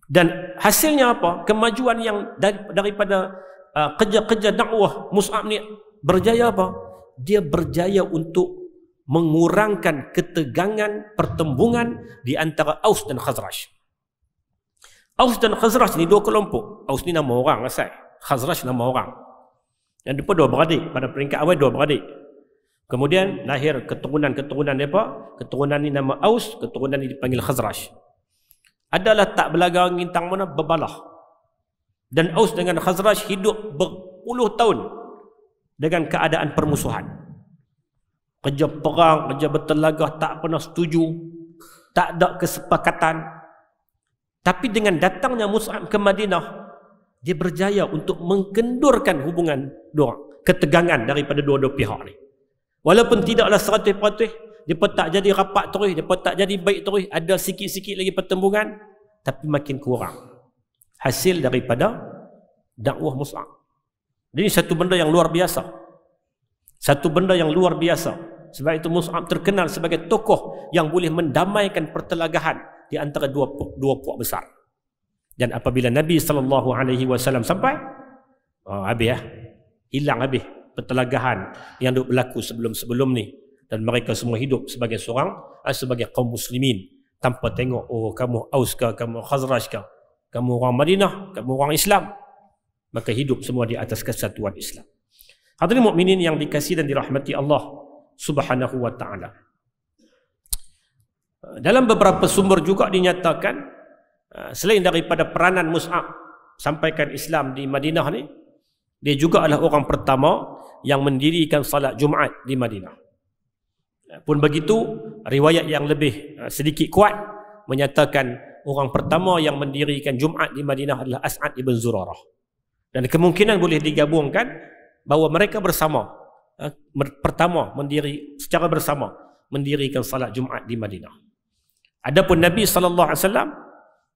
Dan hasilnya apa? Kemajuan yang daripada uh, kerja-kerja dakwah Mus'ab ni berjaya apa? Dia berjaya untuk mengurangkan ketegangan pertembungan di antara Aus dan Khazraj. Aus dan Khazraj ni dua kelompok. Aus ni nama orang asal. Khazraj nama orang. Yang depan dua beradik. Pada peringkat awal dua beradik. Kemudian lahir keturunan-keturunan mereka. Keturunan ini nama Aus, keturunan ini dipanggil Khazraj adalah tak belaga ngintang mana berbalah. Dan Aus dengan Khazraj hidup berpuluh tahun dengan keadaan permusuhan. Kerja perang kerja bertelagah tak pernah setuju. Tak ada kesepakatan. Tapi dengan datangnya Mus'ab ke Madinah dia berjaya untuk mengkendurkan hubungan dua ketegangan daripada dua-dua pihak ni. Walaupun tidaklah seratus peratus dia tak jadi rapat terus, dia tak jadi baik terus, ada sikit-sikit lagi pertembungan tapi makin kurang. Hasil daripada dakwah Mus'ab. Ini satu benda yang luar biasa. Satu benda yang luar biasa. Sebab itu Mus'ab terkenal sebagai tokoh yang boleh mendamaikan pertelagahan di antara dua dua puak besar. Dan apabila Nabi sallallahu alaihi wasallam sampai, oh, habis ya. Hilang habis pertelagahan yang berlaku sebelum-sebelum ni dan mereka semua hidup sebagai seorang ah, sebagai kaum muslimin. Tanpa tengok oh kamu Aus ke kamu Khazraj ke kamu orang Madinah kamu orang Islam. Maka hidup semua di atas kesatuan Islam. Hadirin mukminin yang dikasihi dan dirahmati Allah Subhanahu wa taala. Dalam beberapa sumber juga dinyatakan Ah, selain daripada peranan Mus'ab sampaikan Islam di Madinah ni dia juga adalah orang pertama yang mendirikan salat Jumaat di Madinah. ah, pun begitu riwayat yang lebih ah, sedikit kuat menyatakan orang pertama yang mendirikan Jumaat di Madinah adalah As'ad ibn Zurarah dan kemungkinan boleh digabungkan bahawa mereka bersama pertama mendiri secara bersama mendirikan salat Jumaat di Madinah adapun Nabi sallallahu alaihi wasallam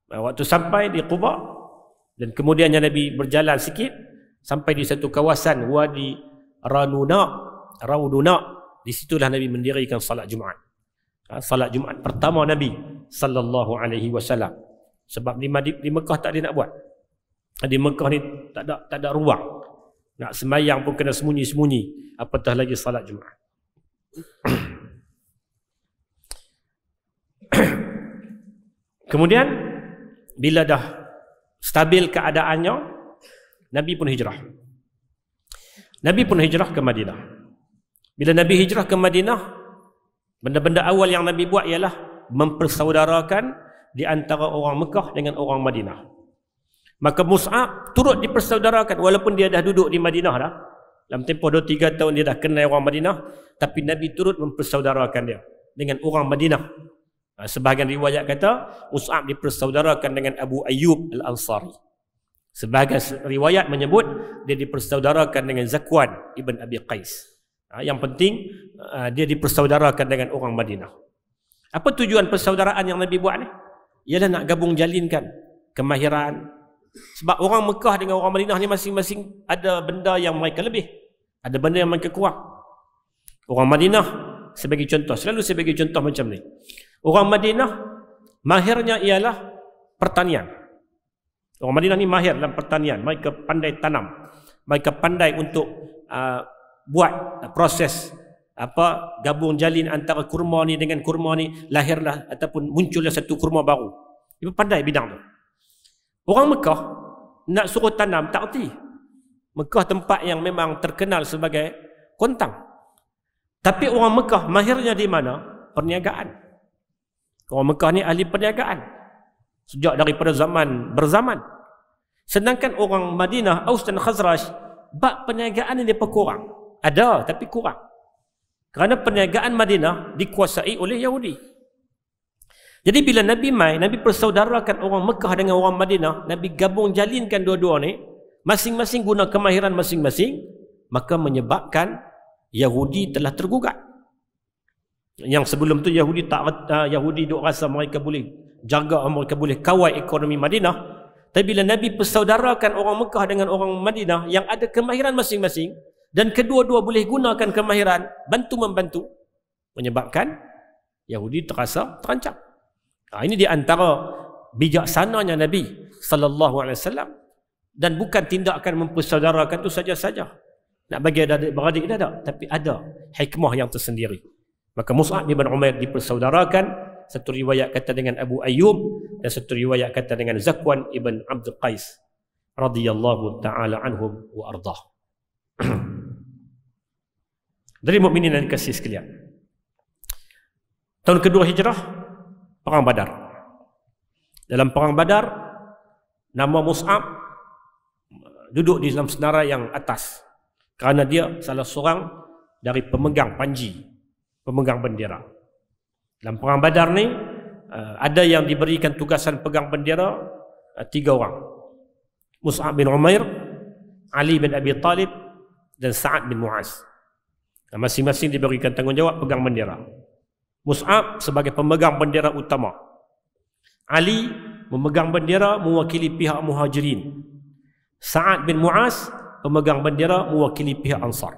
Waktu sampai di Quba dan kemudiannya Nabi berjalan sikit sampai di satu kawasan Wadi Ranuna, Rauduna. Di situlah Nabi mendirikan salat Jumaat. Ha, salat Jumaat pertama Nabi sallallahu alaihi wasallam. Sebab di, di Mekah tak ada nak buat. Di Mekah ni tak ada tak ada ruang. Nak semayang pun kena sembunyi-sembunyi. Apatah lagi salat Jumaat. Kemudian bila dah stabil keadaannya Nabi pun hijrah Nabi pun hijrah ke Madinah bila Nabi hijrah ke Madinah benda-benda awal yang Nabi buat ialah mempersaudarakan di antara orang Mekah dengan orang Madinah maka Mus'ab turut dipersaudarakan walaupun dia dah duduk di Madinah dah dalam tempoh 2-3 tahun dia dah kenal orang Madinah tapi Nabi turut mempersaudarakan dia dengan orang Madinah Ha, sebahagian riwayat kata Mus'ab dipersaudarakan dengan Abu Ayyub Al-Ansari. Sebahagian riwayat menyebut dia dipersaudarakan dengan Zakwan ibn Abi Qais. Ha, yang penting ha, dia dipersaudarakan dengan orang Madinah. Apa tujuan persaudaraan yang Nabi buat ni? Ialah nak gabung jalinkan kemahiran. Sebab orang Mekah dengan orang Madinah ni masing-masing ada benda yang mereka lebih. Ada benda yang mereka kurang. Orang Madinah sebagai contoh, selalu saya bagi contoh macam ni. Orang Madinah mahirnya ialah pertanian. Orang Madinah ni mahir dalam pertanian. Mereka pandai tanam. Mereka pandai untuk uh, buat uh, proses apa gabung jalin antara kurma ni dengan kurma ni lahirlah ataupun muncullah satu kurma baru. Dia pandai bidang tu. Orang Mekah nak suruh tanam tak erti. Mekah tempat yang memang terkenal sebagai kontang. Tapi orang Mekah mahirnya di mana? Perniagaan. Orang Mekah ni ahli perniagaan. Sejak daripada zaman berzaman. Sedangkan orang Madinah, Aus dan Khazraj, bak perniagaan ini kurang. Ada, tapi kurang. Kerana perniagaan Madinah dikuasai oleh Yahudi. Jadi bila Nabi mai, Nabi persaudarakan orang Mekah dengan orang Madinah, Nabi gabung jalinkan dua-dua ni, masing-masing guna kemahiran masing-masing, maka menyebabkan Yahudi telah tergugat. Yang sebelum tu Yahudi tak uh, Yahudi duk rasa mereka boleh jaga mereka boleh kawal ekonomi Madinah, tapi bila Nabi persaudarakan orang Mekah dengan orang Madinah yang ada kemahiran masing-masing dan kedua-dua boleh gunakan kemahiran bantu-membantu menyebabkan Yahudi terasa terancam. Ha, ini di antara bijaksananya Nabi sallallahu alaihi wasallam dan bukan tindakan mempersaudarakan itu saja-saja. Nak bagi adik beradik dah tak, tapi ada hikmah yang tersendiri. Maka Mus'ab bin Umair dipersaudarakan satu riwayat kata dengan Abu Ayyub dan satu riwayat kata dengan Zakwan ibn Abdul Qais radhiyallahu taala anhum wa ardah. Dari mukminin dan kasih sekalian. Tahun kedua hijrah perang Badar. Dalam perang Badar nama Mus'ab duduk di dalam senarai yang atas kerana dia salah seorang dari pemegang panji, pemegang bendera. Dalam perang badar ni uh, ada yang diberikan tugasan pegang bendera uh, tiga orang. Mus'ab bin Umair, Ali bin Abi Talib dan Sa'ad bin Mu'az. Masing-masing diberikan tanggungjawab pegang bendera. Mus'ab sebagai pemegang bendera utama. Ali memegang bendera mewakili pihak muhajirin. Sa'ad bin Mu'az pemegang bendera mewakili pihak ansar.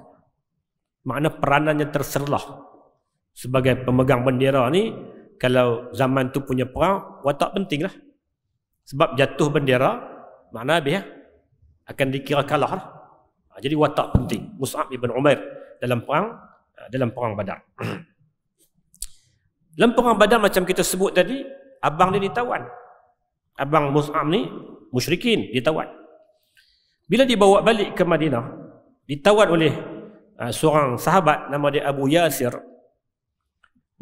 Makna peranannya terserlah sebagai pemegang bendera ni kalau zaman tu punya perang watak penting lah sebab jatuh bendera makna habis ya? akan dikira kalah lah. Ha, jadi watak penting Mus'ab ibn Umair dalam perang ha, dalam perang badar dalam perang badar macam kita sebut tadi abang dia ditawan abang Mus'ab ni musyrikin ditawan bila dibawa balik ke Madinah ditawan oleh uh, seorang sahabat nama dia Abu Yasir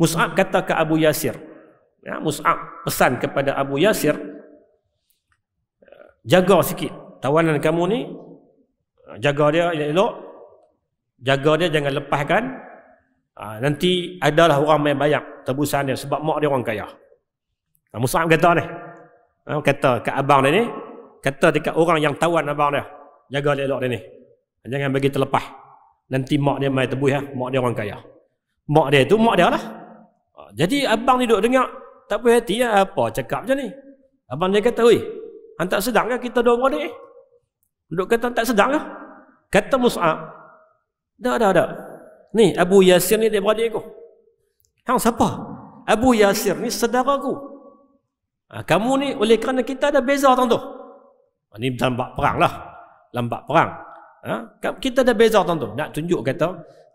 Mus'ab kata ke Abu Yasir. Ya, Mus'ab pesan kepada Abu Yasir. Jaga sikit. Tawanan kamu ni. Jaga dia elok. Jaga dia jangan lepaskan. Ha, nanti adalah orang main bayar tebusan dia. Sebab mak dia orang kaya. Ha, Mus'ab kata ni. Ha, kata ke abang dia ni. Kata dekat orang yang tawan abang dia. Jaga dia elok dia ni. Jangan bagi terlepas. Nanti mak dia main tebus ya. Mak dia orang kaya. Mak dia tu mak dia lah. Jadi abang ni duduk dengar tak puas hati ya apa cakap macam ni. Abang dia kata, "Oi, hang tak sedang ke kita dua beradik?" Duduk kata tak sedang ke? Kata Mus'ab, "Dak dak dak. Ni Abu Yasir ni dia beradik aku." Hang siapa? Abu Yasir ni saudara aku. Ha, kamu ni oleh kerana kita ada beza tuan tu. Ha, ni lambat perang lah. Lambat perang. Ha? Kita ada beza tuan tu. Nak tunjuk kata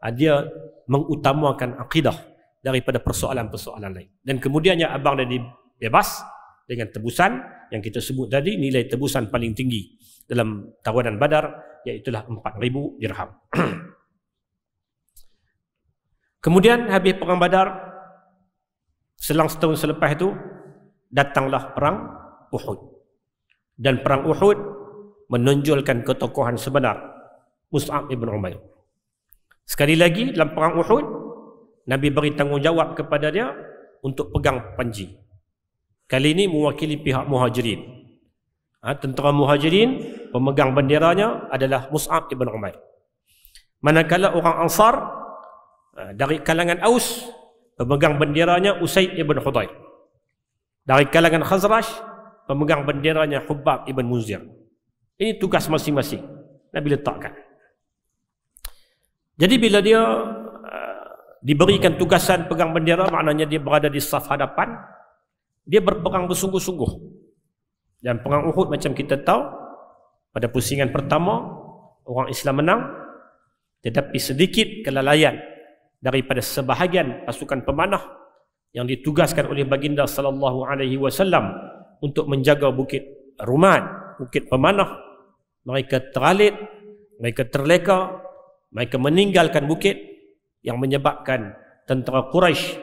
ha, dia mengutamakan akidah daripada persoalan-persoalan lain. Dan kemudiannya abang dia dibebas dengan tebusan yang kita sebut tadi nilai tebusan paling tinggi dalam tawanan badar iaitulah 4,000 dirham. Kemudian habis perang badar selang setahun selepas itu datanglah perang Uhud. Dan perang Uhud menonjolkan ketokohan sebenar Mus'ab ibn Umair. Sekali lagi dalam perang Uhud Nabi beri tanggungjawab kepada dia untuk pegang panji. Kali ini mewakili pihak muhajirin. Ha, tentera muhajirin, pemegang benderanya adalah Mus'ab ibn Umair. Manakala orang Ansar, dari kalangan Aus, pemegang benderanya Usaid ibn Hudair. Dari kalangan Khazraj, pemegang benderanya Hubab ibn Munzir. Ini tugas masing-masing. Nabi letakkan. Jadi bila dia diberikan tugasan pegang bendera maknanya dia berada di saf hadapan dia berperang bersungguh-sungguh dan perang Uhud macam kita tahu pada pusingan pertama orang Islam menang tetapi sedikit kelalaian daripada sebahagian pasukan pemanah yang ditugaskan oleh baginda sallallahu alaihi wasallam untuk menjaga bukit Ruman bukit pemanah. Mereka teralit mereka terleka mereka meninggalkan bukit yang menyebabkan tentera Quraisy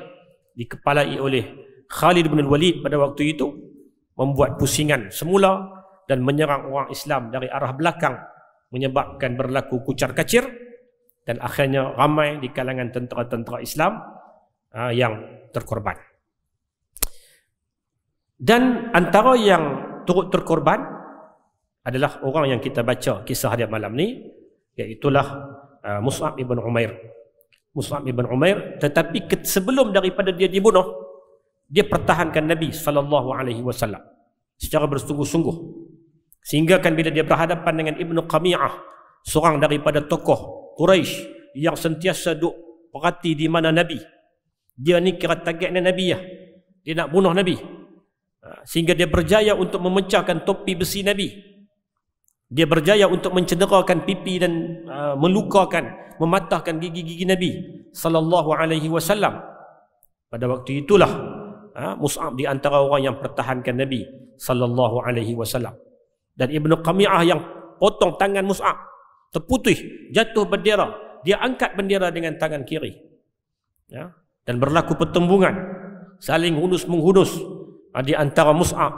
dikepalai oleh Khalid bin Walid pada waktu itu membuat pusingan semula dan menyerang orang Islam dari arah belakang menyebabkan berlaku kucar kacir dan akhirnya ramai di kalangan tentera-tentera Islam uh, yang terkorban. Dan antara yang turut terkorban adalah orang yang kita baca kisah dia malam ni iaitulah uh, Mus'ab ibn Umair. Mus'ab ibn Umair tetapi sebelum daripada dia dibunuh dia pertahankan Nabi sallallahu alaihi wasallam secara bersungguh-sungguh sehingga kan bila dia berhadapan dengan Ibnu Qami'ah seorang daripada tokoh Quraisy yang sentiasa duk perhati di mana Nabi. Dia ni kira targetnya Nabi ya dia nak bunuh Nabi. Ha, sehingga dia berjaya untuk memecahkan topi besi Nabi. Dia berjaya untuk mencederakan pipi dan uh, melukakan mematahkan gigi-gigi Nabi sallallahu alaihi wasallam. Pada waktu itulah uh, Mus'ab di antara orang yang pertahankan Nabi sallallahu alaihi wasallam. Dan Ibnu Qami'ah yang potong tangan Mus'ab terputus jatuh bendera. Dia angkat bendera dengan tangan kiri. Ya? Dan berlaku pertembungan. Saling hunus menghunus uh, di antara Mus'ab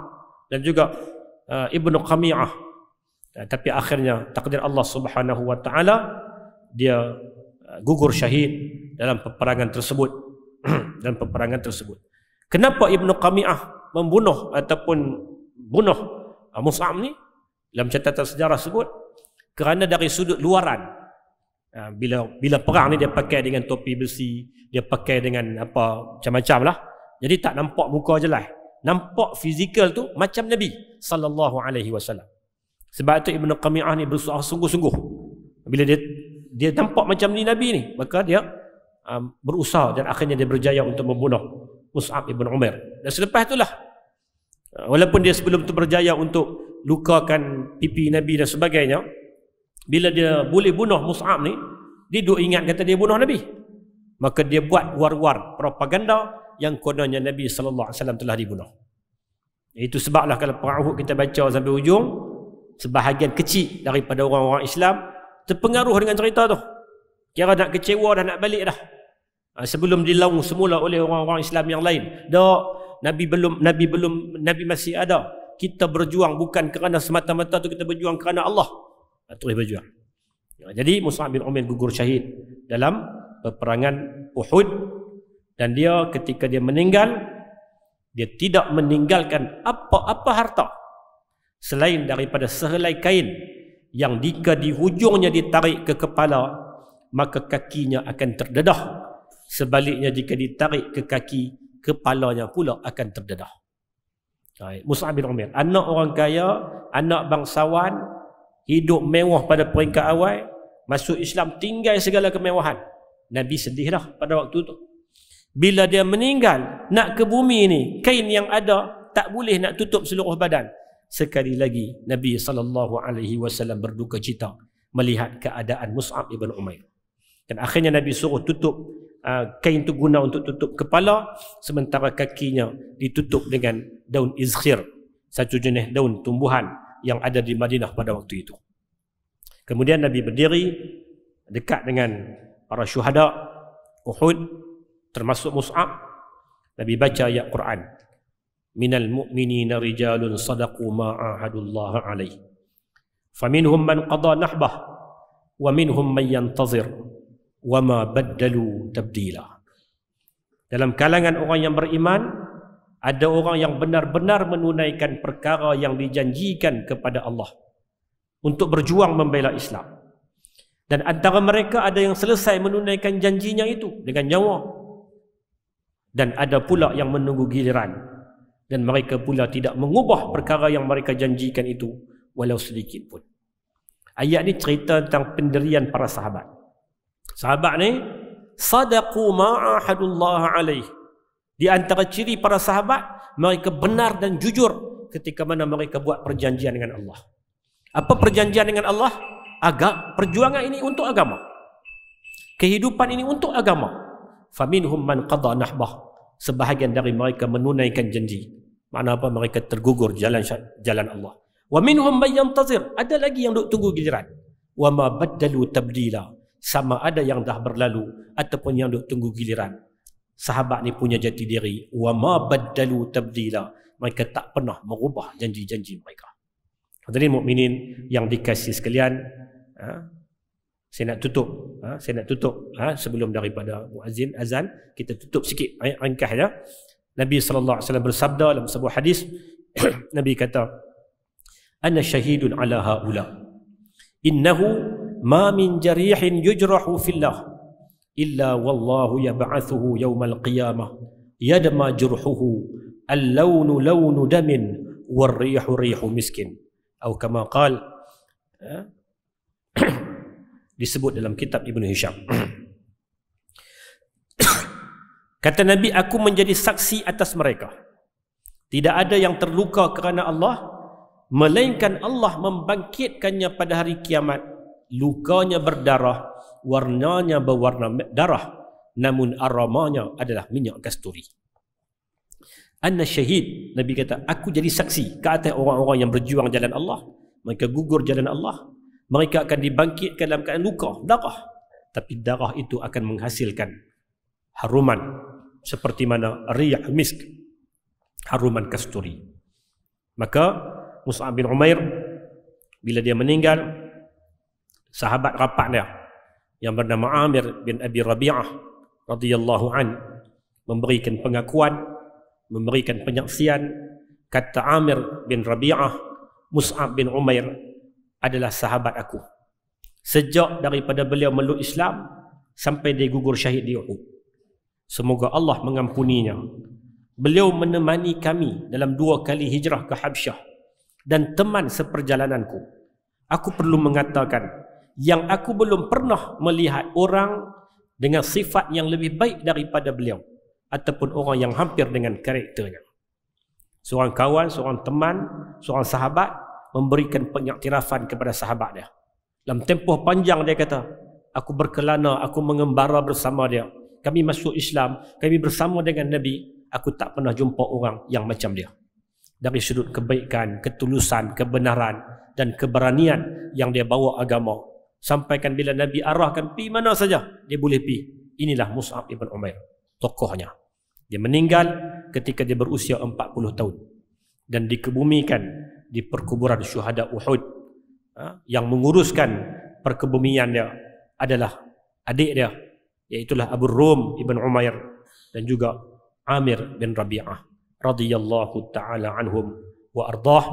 dan juga uh, Ibnu Qami'ah. Eh, tapi akhirnya takdir Allah Subhanahu wa taala dia eh, gugur syahid dalam peperangan tersebut. Dalam peperangan tersebut. Kenapa Ibnu Qami'ah membunuh ataupun bunuh eh, Mus'ab ni? Dalam catatan sejarah sebut kerana dari sudut luaran bila bila perang ni dia pakai dengan topi besi dia pakai dengan apa macam-macam lah jadi tak nampak muka jelas nampak fizikal tu macam Nabi sallallahu alaihi wasallam sebab itu Ibn Qami'ah ni berusaha sungguh-sungguh. Bila dia dia nampak macam ni Nabi ni, maka dia um, berusaha dan akhirnya dia berjaya untuk membunuh Mus'ab Ibn Umar. Dan selepas itulah, uh, walaupun dia sebelum itu berjaya untuk lukakan pipi Nabi dan sebagainya, bila dia boleh bunuh Mus'ab ni, dia duk ingat kata dia bunuh Nabi. Maka dia buat war-war propaganda yang kononnya Nabi SAW telah dibunuh. Itu sebablah kalau perang Uhud kita baca sampai ujung, sebahagian kecil daripada orang-orang Islam terpengaruh dengan cerita tu. Kira nak kecewa dah nak balik dah. Ha, sebelum dilaung semula oleh orang-orang Islam yang lain. Dak, Nabi belum Nabi belum Nabi masih ada. Kita berjuang bukan kerana semata-mata tu kita berjuang kerana Allah. Ha, terus berjuang. Ha, jadi Musa bin Umair gugur syahid dalam peperangan Uhud. Dan dia ketika dia meninggal dia tidak meninggalkan apa-apa harta selain daripada sehelai kain yang jika di hujungnya ditarik ke kepala maka kakinya akan terdedah. Sebaliknya jika ditarik ke kaki kepalanya pula akan terdedah. Musa bin Umar anak orang kaya anak bangsawan hidup mewah pada peringkat awal masuk Islam tinggal segala kemewahan. Nabi sedih dah pada waktu tu. Bila dia meninggal nak ke bumi ni kain yang ada tak boleh nak tutup seluruh badan. Sekali lagi Nabi sallallahu alaihi wasallam berduka cita melihat keadaan Mus'ab ibn Umair. Dan akhirnya Nabi suruh tutup uh, kain itu guna untuk tutup kepala sementara kakinya ditutup dengan daun izkhir, satu jenis daun tumbuhan yang ada di Madinah pada waktu itu. Kemudian Nabi berdiri dekat dengan para syuhada Uhud termasuk Mus'ab. Nabi baca ayat Quran minal mu'minina rijalun sadaqu ma ahadullah alaih faminhum man qada nahbah wa minhum man yantazir wa ma baddalu tabdila dalam kalangan orang yang beriman ada orang yang benar-benar menunaikan perkara yang dijanjikan kepada Allah untuk berjuang membela Islam dan antara mereka ada yang selesai menunaikan janjinya itu dengan nyawa dan ada pula yang menunggu giliran dan mereka pula tidak mengubah perkara yang mereka janjikan itu walau sedikit pun. Ayat ni cerita tentang pendirian para sahabat. Sahabat ni sadaqu ma'ahadullah alaih. Di antara ciri para sahabat mereka benar dan jujur ketika mana mereka buat perjanjian dengan Allah. Apa perjanjian dengan Allah? Agak perjuangan ini untuk agama. Kehidupan ini untuk agama. Faminhum man qada nahbah sebahagian dari mereka menunaikan janji. Mana apa mereka tergugur jalan jalan Allah. Wa minhum may yantazir. Ada lagi yang duk tunggu giliran. Wa ma baddalu tabdila. Sama ada yang dah berlalu ataupun yang duk tunggu giliran. Sahabat ni punya jati diri. Wa ma baddalu tabdila. Mereka tak pernah merubah janji-janji mereka. Hadirin mukminin yang dikasih sekalian, ha, saya nak tutup, ha, saya nak tutup ha, sebelum daripada muazzin azan, kita tutup sikit ayat ringkas ya. Nabi sallallahu alaihi wasallam bersabda dalam sebuah hadis, Nabi kata, "Ana syahidun ala haula. Innahu ma min jarihin yujrahu fillah yab'athuhu yawmal qiyamah yadma jurhuhu al-lawnu lawnu damin war-rihu rihu miskin." atau kama qal ya, disebut dalam kitab Ibnu Hisham. Kata Nabi, aku menjadi saksi atas mereka. Tidak ada yang terluka kerana Allah, melainkan Allah membangkitkannya pada hari kiamat. Lukanya berdarah, warnanya berwarna darah, namun aramanya adalah minyak kasturi. Anna syahid Nabi kata aku jadi saksi ke atas orang-orang yang berjuang jalan Allah. Mereka gugur jalan Allah. Mereka akan dibangkitkan dalam keadaan luka darah. Tapi darah itu akan menghasilkan haruman seperti mana riyah misk haruman kasturi. Maka Mus'ab bin Umair bila dia meninggal sahabat rapat dia yang bernama Amir bin Abi Rabi'ah radhiyallahu an. Memberikan pengakuan memberikan penyaksian. Kata Amir bin Rabi'ah Mus'ab bin Umair adalah sahabat aku. Sejak daripada beliau meluk Islam sampai dia gugur syahid di Uhud. Semoga Allah mengampuninya. Beliau menemani kami dalam dua kali hijrah ke Habsyah dan teman seperjalananku. Aku perlu mengatakan yang aku belum pernah melihat orang dengan sifat yang lebih baik daripada beliau ataupun orang yang hampir dengan karakternya. Seorang kawan, seorang teman, seorang sahabat memberikan penyaktirafan kepada sahabat dia. Dalam tempoh panjang dia kata, aku berkelana, aku mengembara bersama dia. Kami masuk Islam, kami bersama dengan Nabi, aku tak pernah jumpa orang yang macam dia. Dari sudut kebaikan, ketulusan, kebenaran dan keberanian yang dia bawa agama. Sampaikan bila Nabi arahkan pi mana saja, dia boleh pi. Inilah Mus'ab ibn Umair, tokohnya. Dia meninggal ketika dia berusia 40 tahun dan dikebumikan di perkuburan syuhada Uhud. Ha? Yang menguruskan perkebumian dia adalah adik dia iaitulah Abu Rum ibn Umair dan juga Amir bin Rabi'ah radhiyallahu taala anhum wa ardah.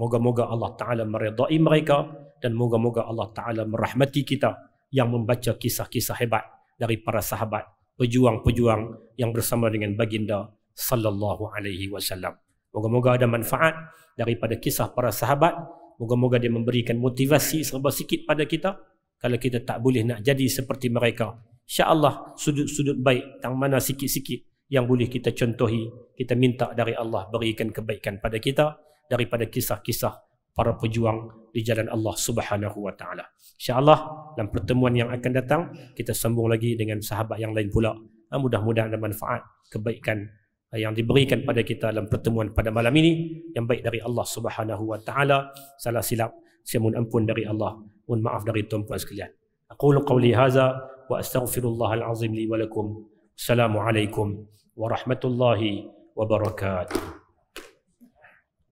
Moga-moga Allah taala meridai mereka dan moga-moga Allah taala merahmati kita yang membaca kisah-kisah hebat dari para sahabat pejuang-pejuang yang bersama dengan baginda sallallahu alaihi wasallam. Moga-moga ada manfaat daripada kisah para sahabat. Moga-moga dia memberikan motivasi serba sikit pada kita kalau kita tak boleh nak jadi seperti mereka. Insya-Allah sudut-sudut baik yang mana sikit-sikit yang boleh kita contohi, kita minta dari Allah berikan kebaikan pada kita daripada kisah-kisah para pejuang di jalan Allah Subhanahu wa taala. Insya-Allah dalam pertemuan yang akan datang kita sambung lagi dengan sahabat yang lain pula. Ah, mudah-mudahan ada manfaat kebaikan ah, yang diberikan pada kita dalam pertemuan pada malam ini yang baik dari Allah Subhanahu wa taala. Salah silap saya mohon ampun dari Allah. Mohon maaf dari tuan-puan sekalian. Aqulu qawli hadza wa astaghfirullah al-azim li wa lakum. Assalamualaikum warahmatullahi wabarakatuh.